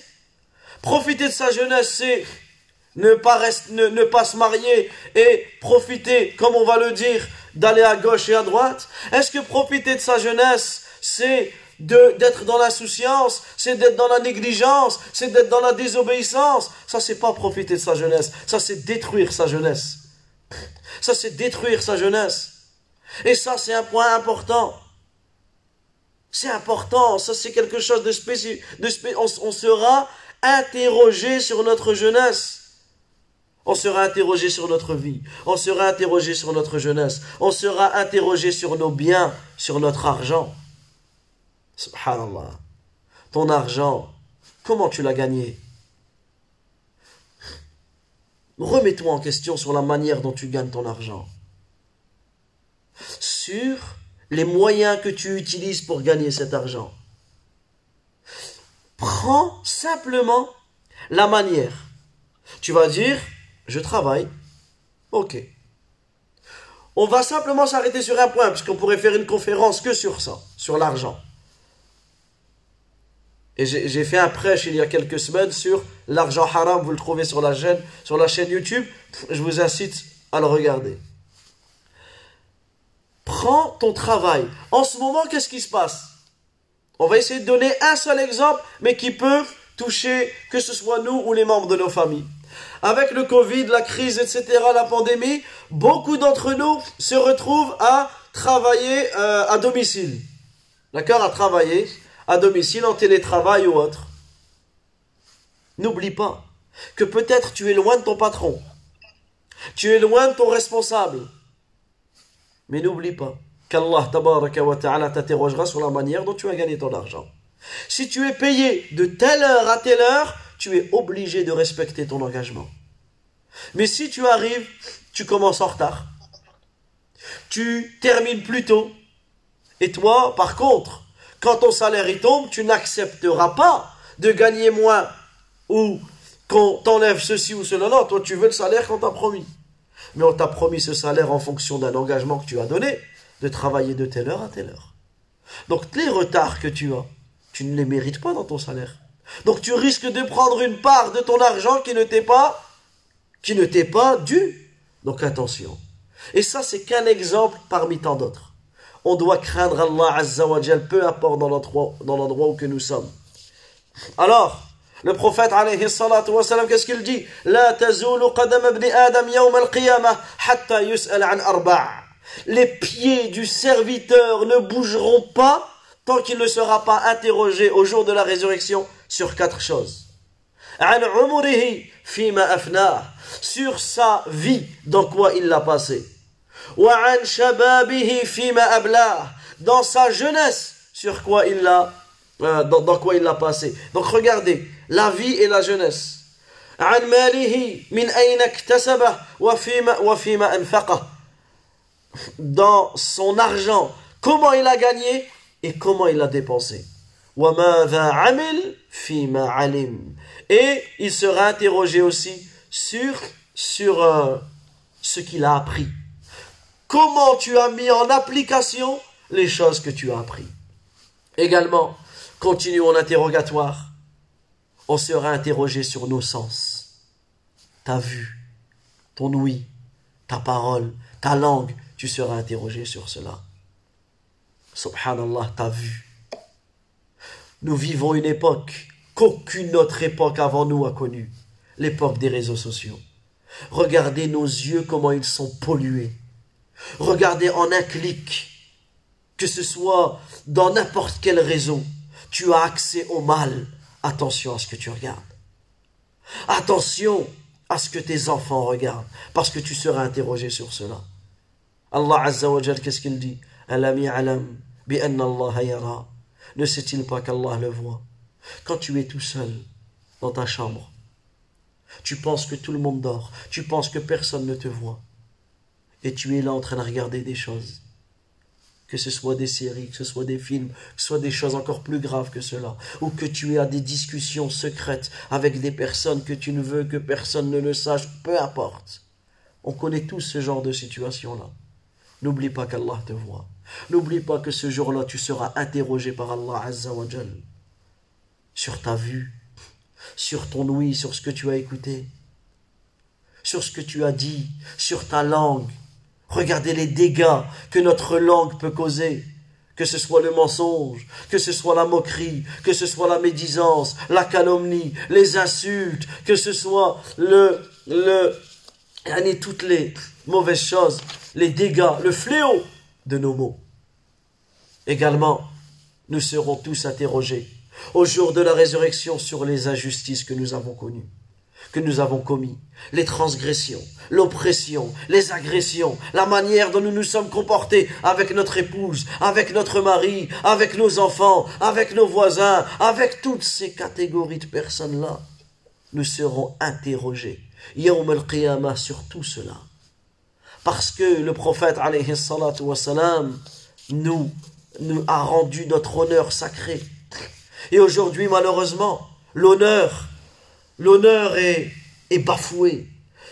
Profiter de sa jeunesse, c'est ne pas, se marier et profiter, comme on va le dire, d'aller à gauche et à droite Est-ce que profiter de sa jeunesse, c'est d'être dans l'insouciance, c'est d'être dans la négligence, c'est d'être dans la désobéissance? Ça, c'est pas profiter de sa jeunesse, ça, c'est détruire sa jeunesse. Ça, c'est détruire sa jeunesse. Et ça, c'est un point important. C'est important, ça c'est quelque chose de spécifique. on sera interrogé sur notre jeunesse. On sera interrogé sur notre vie, on sera interrogé sur notre jeunesse, on sera interrogé sur nos biens, sur notre argent. Subhanallah. Ton argent, comment tu l'as gagné? Remets-toi en question sur la manière dont tu gagnes ton argent. Sur les moyens que tu utilises pour gagner cet argent. Prends simplement la manière. Tu vas dire, je travaille. Ok. On va simplement s'arrêter sur un point, puisqu'on pourrait faire une conférence que sur ça, sur l'argent. Et j'ai fait un prêche il y a quelques semaines sur l'argent haram, vous le trouvez sur la chaîne, sur la chaîne YouTube. Je vous incite à le regarder. Prends ton travail. En ce moment, qu'est-ce qui se passe? On va essayer de donner un seul exemple, mais qui peut toucher que ce soit nous ou les membres de nos familles. Avec le Covid, la crise, etc., la pandémie, beaucoup d'entre nous se retrouvent à travailler euh, à domicile. D'accord? À travailler à domicile, en télétravail ou autre. N'oublie pas que peut-être tu es loin de ton patron. Tu es loin de ton responsable. Mais n'oublie pas qu'Allah t'interrogera sur la manière dont tu as gagné ton argent. Si tu es payé de telle heure à telle heure, tu es obligé de respecter ton engagement. Mais si tu arrives, tu commences en retard, tu termines plus tôt, Et toi, par contre, quand ton salaire y tombe, tu n'accepteras pas de gagner moins ou qu'on t'enlève ceci ou cela. Non, toi tu veux le salaire qu'on t'a promis. Mais on t'a promis ce salaire en fonction d'un engagement que tu as donné, de travailler de telle heure à telle heure. Donc les retards que tu as, tu ne les mérites pas dans ton salaire. Donc tu risques de prendre une part de ton argent qui ne t'est pas, qui dû. Donc attention. Et ça, c'est qu'un exemple parmi tant d'autres. On doit craindre Allah Azza wa peu importe dans l'endroit, où que nous sommes. Alors, le prophète alayhi salatu wa salam, qu'est-ce qu'il dit? Les pieds du serviteur ne bougeront pas tant qu'il ne sera pas interrogé au jour de la résurrection sur quatre choses. Sur sa vie dans quoi il l'a passé. Dans sa jeunesse sur quoi il l'a euh, dans, dans quoi il l'a passé. Donc regardez, la vie et la jeunesse dans son argent, comment il a gagné et comment il a dépensé. Et il sera interrogé aussi sur, euh, ce qu'il a appris. Comment tu as mis en application les choses que tu as appris. Également, continuons l'interrogatoire. On sera interrogé sur nos sens. Ta vue, ton ouïe, ta parole, ta langue, tu seras interrogé sur cela. Subhanallah, ta vue. Nous vivons une époque qu'aucune autre époque avant nous a connue, l'époque des réseaux sociaux. Regardez nos yeux comment ils sont pollués. Regardez en un clic, que ce soit dans n'importe quel réseau, tu as accès au mal, attention à ce que tu regardes. Attention à ce que tes enfants regardent, parce que tu seras interrogé sur cela. Allah Azza wa qu'est-ce qu'il dit? Ne sait-il pas qu'Allah le voit? Quand tu es tout seul dans ta chambre, tu penses que tout le monde dort, tu penses que personne ne te voit, et tu es là en train de regarder des choses que ce soit des séries, que ce soit des films, que ce soit des choses encore plus graves que cela, ou que tu as des discussions secrètes avec des personnes que tu ne veux que personne ne le sache, peu importe. On connaît tous ce genre de situation-là. N'oublie pas qu'Allah te voit. N'oublie pas que ce jour-là, tu seras interrogé par Allah Azza wa Jal sur ta vue, sur ton ouïe, sur ce que tu as écouté, sur ce que tu as dit, sur ta langue, Regardez les dégâts que notre langue peut causer. Que ce soit le mensonge, que ce soit la moquerie, que ce soit la médisance, la calomnie, les insultes, que ce soit le, le, toutes les mauvaises choses, les dégâts, le fléau de nos mots. Également, nous serons tous interrogés au jour de la résurrection sur les injustices que nous avons connues que nous avons commis, les transgressions, l'oppression, les agressions, la manière dont nous nous sommes comportés avec notre épouse, avec notre mari, avec nos enfants, avec nos voisins, avec toutes ces catégories de personnes-là, nous serons interrogés. Yawm al sur tout cela. Parce que le prophète nous a rendu notre honneur sacré. Et aujourd'hui, malheureusement, l'honneur L'honneur est, est bafoué.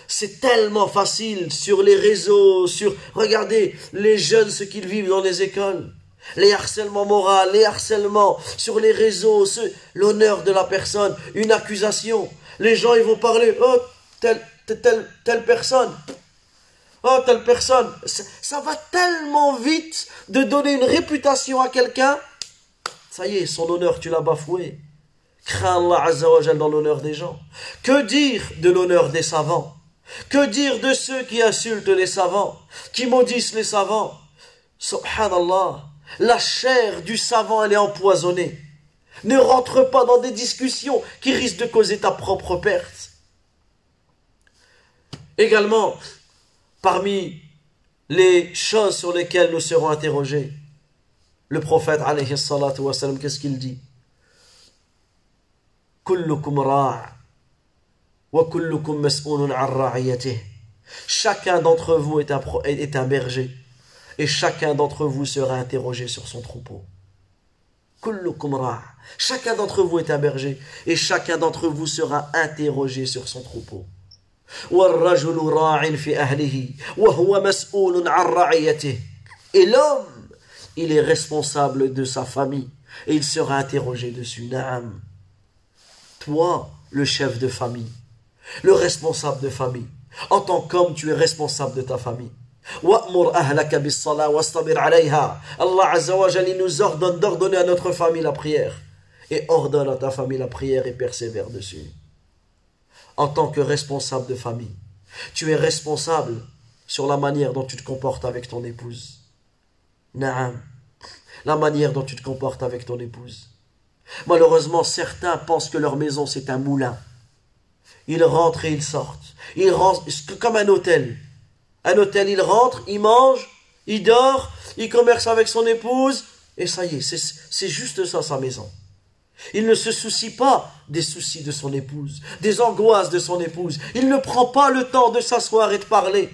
C'est tellement facile sur les réseaux, sur, regardez, les jeunes, ce qu'ils vivent dans les écoles. Les harcèlements moraux, les harcèlements sur les réseaux, l'honneur de la personne, une accusation. Les gens, ils vont parler, oh, telle, telle, telle personne. Oh, telle personne. Ça, va tellement vite de donner une réputation à quelqu'un. Ça y est, son honneur, tu l'as bafoué. Crains Allah Azzawajal dans l'honneur des gens. Que dire de l'honneur des savants? Que dire de ceux qui insultent les savants, qui maudissent les savants? Subhanallah, la chair du savant, elle est empoisonnée. Ne rentre pas dans des discussions qui risquent de causer ta propre perte. Également, parmi les choses sur lesquelles nous serons interrogés, le prophète, alayhi salatu qu'est-ce qu'il dit? Chacun d'entre vous est un, est un berger et chacun d'entre vous sera interrogé sur son troupeau. Chacun d'entre vous est un berger et chacun d'entre vous sera interrogé sur son troupeau. Et l'homme, il est responsable de sa famille et il sera interrogé dessus. Toi, le chef de famille, le responsable de famille, en tant qu'homme, tu es responsable de ta famille. Allah Azza wa nous ordonne d'ordonner à notre famille la prière. Et ordonne à ta famille la prière et persévère dessus. En tant que responsable de famille, tu es responsable sur la manière dont tu te comportes avec ton épouse. Naam. La manière dont tu te comportes avec ton épouse. Malheureusement, certains pensent que leur maison c'est un moulin. Ils rentrent et ils sortent. Ils comme un hôtel. Un hôtel, il rentre, il mange, il dort, il commerce avec son épouse, et ça y est, c'est juste ça sa maison. Il ne se soucie pas des soucis de son épouse, des angoisses de son épouse. Il ne prend pas le temps de s'asseoir et de parler.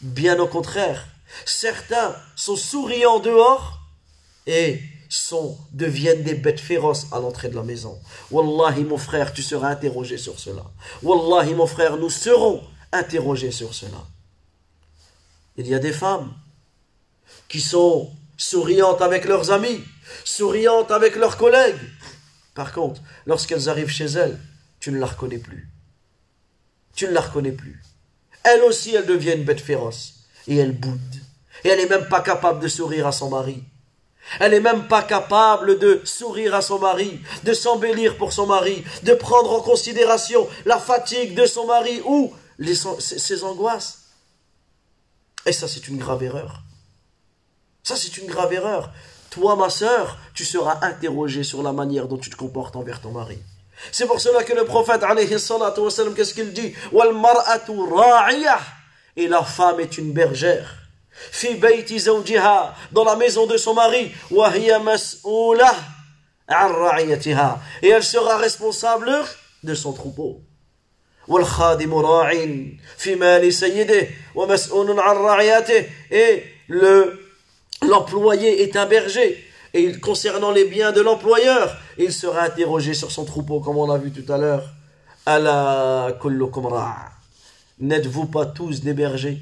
Bien au contraire, certains sont souriants dehors et sont, deviennent des bêtes féroces à l'entrée de la maison. Wallahi mon frère, tu seras interrogé sur cela. Wallahi mon frère, nous serons interroger sur cela. Il y a des femmes qui sont souriantes avec leurs amis, souriantes avec leurs collègues. Par contre, lorsqu'elles arrivent chez elles, tu ne la reconnais plus. Tu ne la reconnais plus. Elle aussi, elle devient une bête féroce. Et elle boude. Et elle n'est même pas capable de sourire à son mari. Elle n'est même pas capable de sourire à son mari, de s'embellir pour son mari, de prendre en considération la fatigue de son mari ou ses angoisses. Et ça, c'est une grave erreur. Ça, c'est une grave erreur. Toi, ma sœur, tu seras interrogé sur la manière dont tu te comportes envers ton mari. C'est pour cela que le prophète, qu'est-ce qu'il dit? Et la femme est une bergère. dans la maison de son mari. Et elle sera responsable de son troupeau. Et le, l'employé est un berger. Et concernant les biens de l'employeur, il sera interrogé sur son troupeau, comme on l'a vu tout à l'heure. N'êtes-vous pas tous des bergers?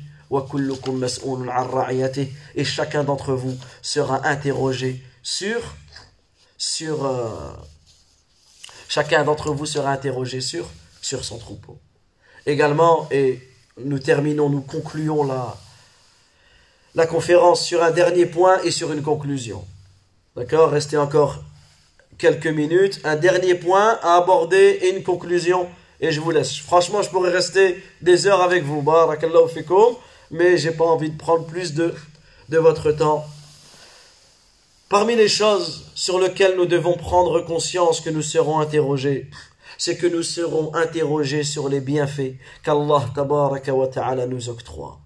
Et chacun d'entre vous sera interrogé sur sur euh, chacun d'entre vous sera interrogé sur sur son troupeau. Également, et nous terminons, nous concluons la, la conférence sur un dernier point et sur une conclusion. D'accord? Restez encore quelques minutes. Un dernier point à aborder et une conclusion. Et je vous laisse. Franchement, je pourrais rester des heures avec vous. Barakallahu fikum. Mais j'ai pas envie de prendre plus de, de votre temps. Parmi les choses sur lesquelles nous devons prendre conscience que nous serons interrogés, c'est que nous serons interrogés sur les bienfaits qu'Allah ta'ala nous octroie.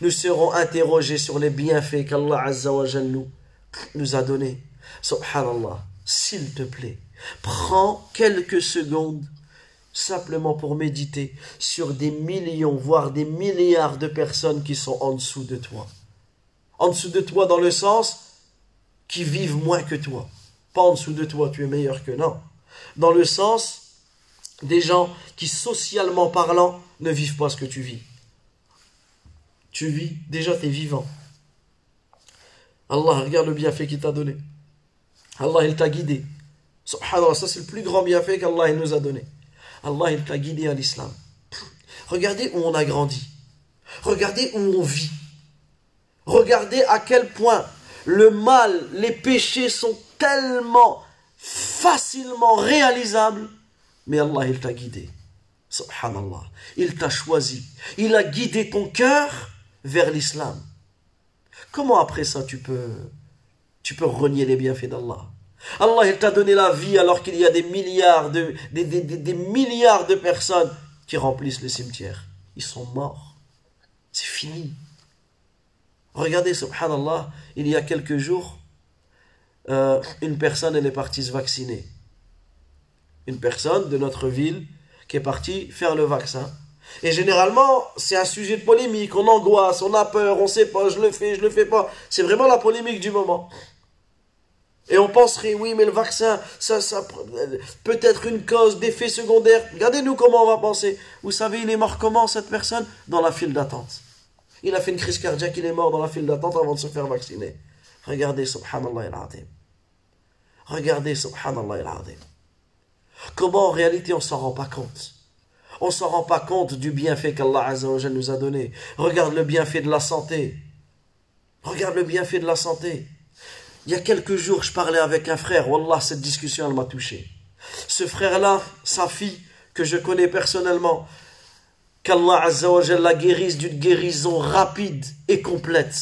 Nous serons interrogés sur les bienfaits qu'Allah nous, nous a donnés. Subhanallah, s'il te plaît, prends quelques secondes simplement pour méditer sur des millions, voire des milliards de personnes qui sont en dessous de toi. En dessous de toi dans le sens qui vivent moins que toi. Pas en dessous de toi, tu es meilleur que non. Dans le sens des gens qui, socialement parlant, ne vivent pas ce que tu vis. Tu vis, déjà tu es vivant. Allah, regarde le bienfait qu'il t'a donné. Allah, il t'a guidé. Subhanallah, ça c'est le plus grand bienfait qu'Allah nous a donné. Allah, il t'a guidé à l'islam. Regardez où on a grandi. Regardez où on vit. Regardez à quel point le mal, les péchés sont tellement facilement réalisables mais Allah, il t'a guidé. Subhanallah. Il t'a choisi. Il a guidé ton cœur vers l'islam. Comment après ça tu peux, tu peux renier les bienfaits d'Allah? Allah, il t'a donné la vie alors qu'il y a des milliards de, des, des, des, milliards de personnes qui remplissent le cimetière. Ils sont morts. C'est fini. Regardez, subhanallah, il y a quelques jours, euh, une personne, elle est partie se vacciner une personne de notre ville qui est partie faire le vaccin. Et généralement, c'est un sujet de polémique, on angoisse, on a peur, on sait pas, je le fais, je le fais pas. C'est vraiment la polémique du moment. Et on penserait, oui, mais le vaccin, ça, peut être une cause d'effet secondaire. Regardez-nous comment on va penser. Vous savez, il est mort comment cette personne? Dans la file d'attente. Il a fait une crise cardiaque, il est mort dans la file d'attente avant de se faire vacciner. Regardez, subhanallah il Regardez, subhanallah il Comment en réalité on s'en rend pas compte? On s'en rend pas compte du bienfait qu'Allah nous a donné. Regarde le bienfait de la santé. Regarde le bienfait de la santé. Il y a quelques jours, je parlais avec un frère. Wallah, cette discussion, elle m'a touché. Ce frère-là, sa fille, que je connais personnellement, qu'Allah la guérisse d'une guérison rapide et complète.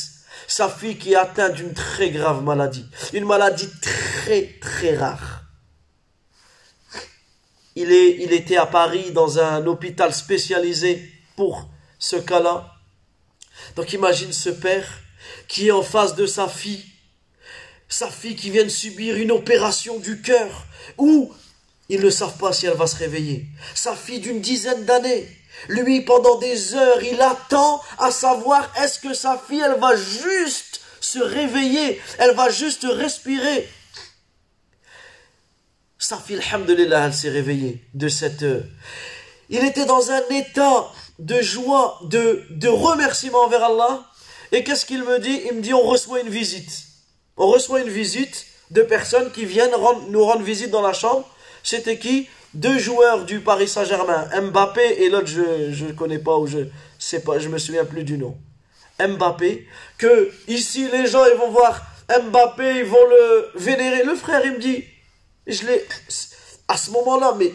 Sa fille qui est atteinte d'une très grave maladie. Une maladie très, très rare. Il, est, il était à Paris dans un hôpital spécialisé pour ce cas-là. Donc imagine ce père qui est en face de sa fille sa fille qui vient de subir une opération du cœur, ou ils ne savent pas si elle va se réveiller. Sa fille d'une dizaine d'années, lui pendant des heures, il attend à savoir est-ce que sa fille, elle va juste se réveiller, elle va juste respirer. Sa fille, alhamdulillah, elle s'est réveillée de cette heure. Il était dans un état de joie, de, de remerciement envers Allah. Et qu'est-ce qu'il me dit? Il me dit, on reçoit une visite on reçoit une visite de personnes qui viennent nous rendre visite dans la chambre. C'était qui? Deux joueurs du Paris Saint-Germain, Mbappé et l'autre, je ne connais pas ou je sais pas, je me souviens plus du nom. Mbappé, que ici les gens ils vont voir Mbappé, ils vont le vénérer. Le frère il me dit, je l'ai à ce moment-là, mais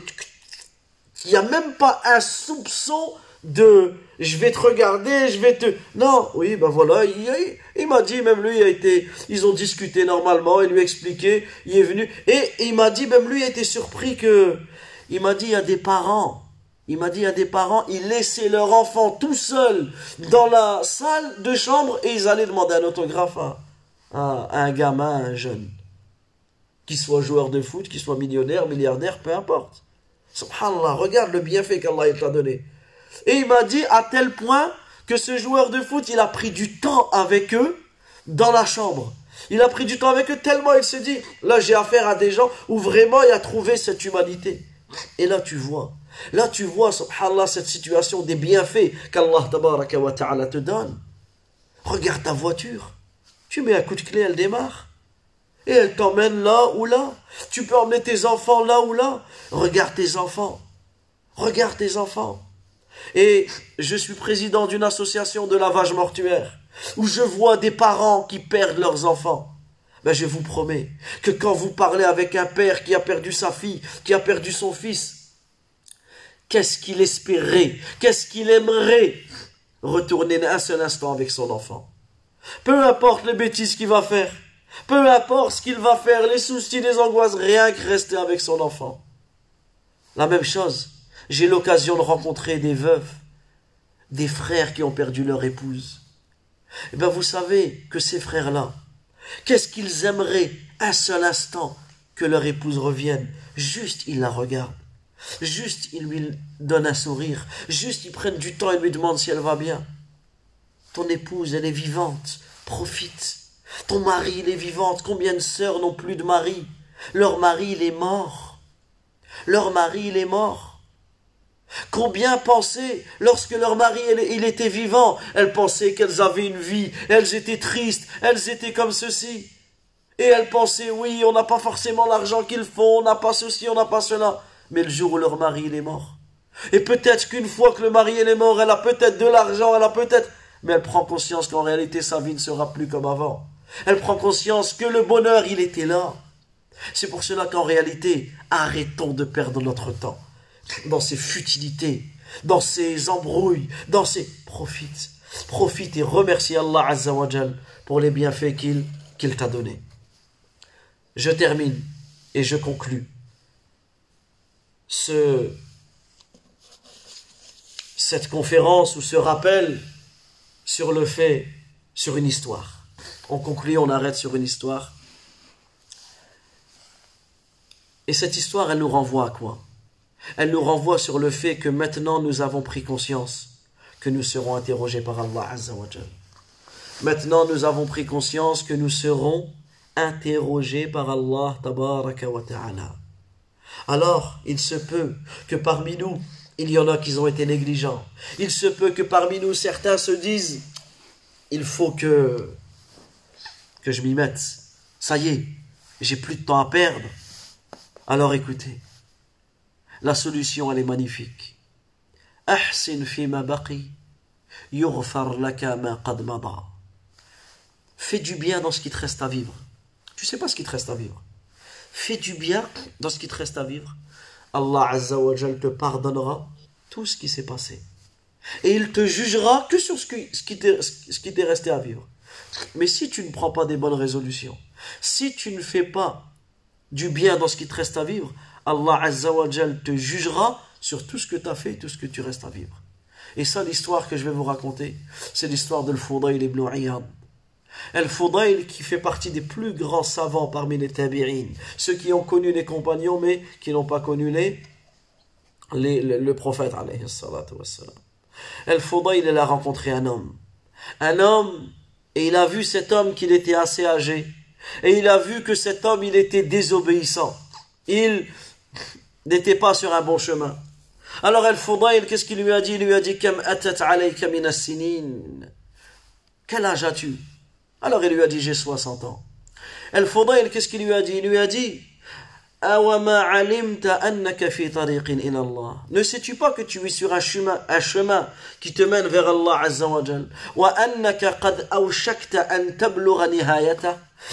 il n'y a même pas un soupçon de je vais te regarder, je vais te... Non, oui, ben voilà, il, m'a dit, même lui, a été, ils ont discuté normalement, il lui a expliqué, il est venu, et il m'a dit, même lui a été surpris que, il m'a dit, il y a des parents, il m'a dit, il y a des parents, ils laissaient leur enfant tout seul dans la salle de chambre et ils allaient demander un autographe à un gamin, un jeune. Qu'il soit joueur de foot, qu'il soit millionnaire, milliardaire, peu importe. Subhanallah, regarde le bienfait qu'Allah t'a donné. Et il m'a dit à tel point que ce joueur de foot, il a pris du temps avec eux dans la chambre. Il a pris du temps avec eux tellement il se dit, là j'ai affaire à des gens où vraiment il a trouvé cette humanité. Et là tu vois, là tu vois, subhanallah, cette situation des bienfaits qu'Allah ta'ala te donne. Regarde ta voiture. Tu mets un coup de clé, elle démarre. Et elle t'emmène là ou là. Tu peux emmener tes enfants là ou là. Regarde tes enfants. Regarde tes enfants. Et je suis président d'une association de lavage mortuaire, où je vois des parents qui perdent leurs enfants. Ben je vous promets que quand vous parlez avec un père qui a perdu sa fille, qui a perdu son fils, qu'est-ce qu'il espérait, qu'est-ce qu'il aimerait? Retourner un seul instant avec son enfant. Peu importe les bêtises qu'il va faire, peu importe ce qu'il va faire, les soucis, les angoisses, rien que rester avec son enfant. La même chose, j'ai l'occasion de rencontrer des veuves, des frères qui ont perdu leur épouse. Eh bien, vous savez que ces frères-là, qu'est-ce qu'ils aimeraient un seul instant que leur épouse revienne? Juste, ils la regardent. Juste, ils lui donnent un sourire. Juste, ils prennent du temps et lui demandent si elle va bien. Ton épouse, elle est vivante. Profite. Ton mari, il est vivant. Combien de sœurs n'ont plus de mari? Leur mari, il est mort. Leur mari, il est mort. Combien pensaient, lorsque leur mari il était vivant, elles pensaient qu'elles avaient une vie, elles étaient tristes, elles étaient comme ceci. Et elles pensaient, oui, on n'a pas forcément l'argent qu'il faut, on n'a pas ceci, on n'a pas cela. Mais le jour où leur mari est mort, et peut-être qu'une fois que le mari est mort, elle a peut-être de l'argent, elle a peut-être... Mais elle prend conscience qu'en réalité sa vie ne sera plus comme avant. Elle prend conscience que le bonheur, il était là. C'est pour cela qu'en réalité, arrêtons de perdre notre temps dans ses futilités, dans ses embrouilles, dans ses... Profite. Profite et remercie Allah Azzawajal pour les bienfaits qu'il qu'il t'a donnés. Je termine et je conclus ce, cette conférence ou ce rappel sur le fait, sur une histoire. On conclut, on arrête sur une histoire. Et cette histoire, elle nous renvoie à quoi? Elle nous renvoie sur le fait que maintenant nous avons pris conscience que nous serons interrogés par Allah Azza Maintenant nous avons pris conscience que nous serons interrogés par Allah Tabaraka Ta'ala. Alors, il se peut que parmi nous, il y en a qui ont été négligents. Il se peut que parmi nous, certains se disent, il faut que, je m'y mette. Ça y est, j'ai plus de temps à perdre. Alors écoutez, la solution elle est magnifique. Qad Fais du bien dans ce qui te reste à vivre. Tu sais pas ce qui te reste à vivre. Fais du bien dans ce qui te reste à vivre. Allah Azza te pardonnera tout ce qui s'est passé. Et il te jugera que sur ce qui t'est resté à vivre. Mais si tu ne prends pas des bonnes résolutions, si tu ne fais pas du bien dans ce qui te reste à vivre, Allah Azza wa te jugera sur tout ce que tu as fait et tout ce que tu restes à vivre. Et ça, l'histoire que je vais vous raconter, c'est l'histoire de Al-Fudayl ibn Iyad. Al-Fudayl qui fait partie des plus grands savants parmi les tabi'in, ceux qui ont connu les compagnons mais qui n'ont pas connu les, le, prophète Al-Fudayl, il a rencontré un homme. Un homme, et il a vu cet homme qu'il était assez âgé. Et il a vu que cet homme, il était désobéissant. Il n'était pas sur un bon chemin. Alors Al-Fudayl, qu'est-ce qu'il lui a dit? Il lui a dit Quel âge as-tu? Alors il lui a dit J'ai 60 ans. Al-Fudayl, qu'est-ce qu'il lui a dit? Il lui a dit ne sais-tu pas que tu es sur un chemin, qui te mène vers Allah Azza wa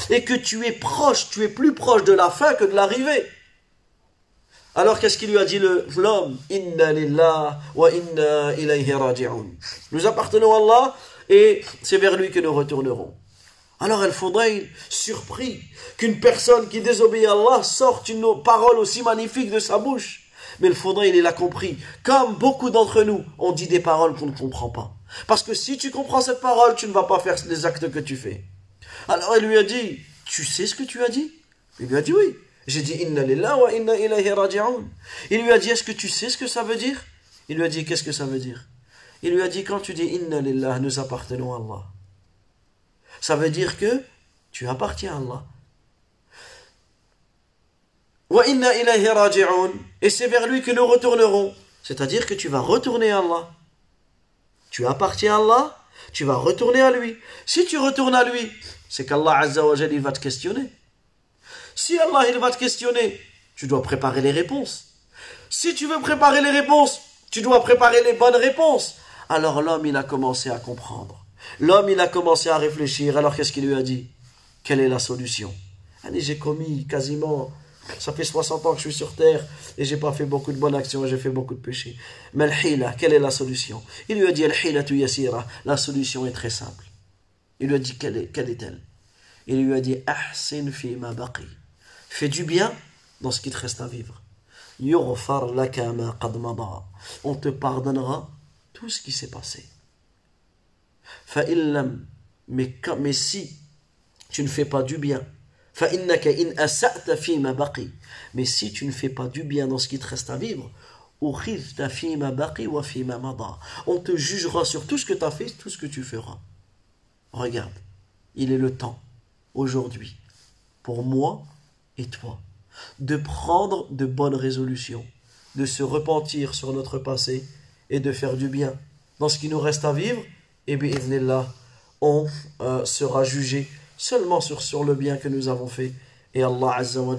Et que tu es proche, tu es plus proche de la fin que de l'arrivée. Alors qu'est-ce qu'il lui a dit l'homme? Wa inna. Nous appartenons à Allah et c'est vers lui que nous retournerons. Alors il faudrait, surpris, qu'une personne qui désobéit à Allah sorte une parole aussi magnifique de sa bouche. Mais il faudrait, il l'a compris. Comme beaucoup d'entre nous, on dit des paroles qu'on ne comprend pas. Parce que si tu comprends cette parole, tu ne vas pas faire les actes que tu fais. Alors il lui a dit, tu sais ce que tu as dit? Il lui a dit oui. J'ai dit, inna lillah wa inna. Il lui a dit, est-ce que tu sais ce que ça veut dire? Il lui a dit, qu'est-ce que ça veut dire? Il lui a dit, quand tu dis inna lillah, nous appartenons à Allah. Ça veut dire que tu appartiens à Allah. Et c'est vers lui que nous retournerons. C'est-à-dire que tu vas retourner à Allah. Tu appartiens à Allah, tu vas retourner à lui. Si tu retournes à lui, c'est qu'Allah Azza wa il va te questionner. Si Allah il va te questionner, tu dois préparer les réponses. Si tu veux préparer les réponses, tu dois préparer les bonnes réponses. Alors l'homme il a commencé à comprendre. L'homme, il a commencé à réfléchir. Alors, qu'est-ce qu'il lui a dit? Quelle est la solution? Allez, j'ai commis quasiment. Ça fait 60 ans que je suis sur terre et j'ai pas fait beaucoup de bonnes actions, j'ai fait beaucoup de péchés. Mais quelle est la solution? Il lui a dit yasira. La solution est très simple. Il lui a dit quelle est-elle? Il lui a dit Ahsin ma baqi. Fais du bien dans ce qui te reste à vivre. On te pardonnera tout ce qui s'est passé. Mais, mais si tu ne fais pas du bien, mais si tu ne fais pas du bien dans ce qui te reste à vivre, on te jugera sur tout ce que tu as fait, tout ce que tu feras. Regarde, il est le temps, aujourd'hui, pour moi et toi, de prendre de bonnes résolutions, de se repentir sur notre passé et de faire du bien dans ce qui nous reste à vivre et là, on euh, sera jugé seulement sur, sur le bien que nous avons fait. Et Allah Azza wa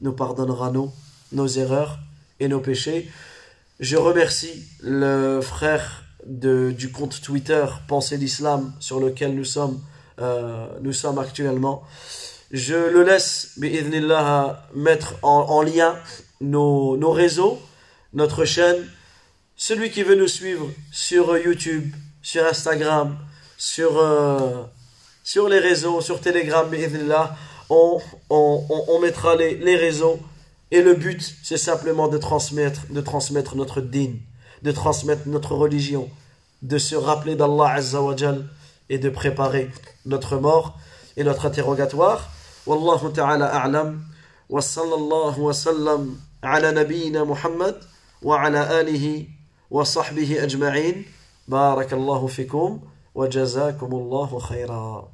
nous pardonnera nos, nos erreurs et nos péchés. Je remercie le frère de, du compte Twitter Pensée d'Islam sur lequel nous sommes, euh, nous sommes actuellement. Je le laisse, bi'idhnillah, mettre en, en lien nos, nos réseaux, notre chaîne. Celui qui veut nous suivre sur YouTube, sur Instagram, sur, euh, sur les réseaux, sur Telegram, on, on, on, on mettra les, les, réseaux. Et le but, c'est simplement de transmettre, de transmettre notre dîne, de transmettre notre religion, de se rappeler d'Allah Azzawajal et de préparer notre mort et notre interrogatoire. Wallahu ta'ala a'lam. Wa sallallahu wa sallam ala nabiyyina Muhammad wa ala alihi wa sahbihi ajma'in. بارك الله فيكم وجزاكم الله خيرا.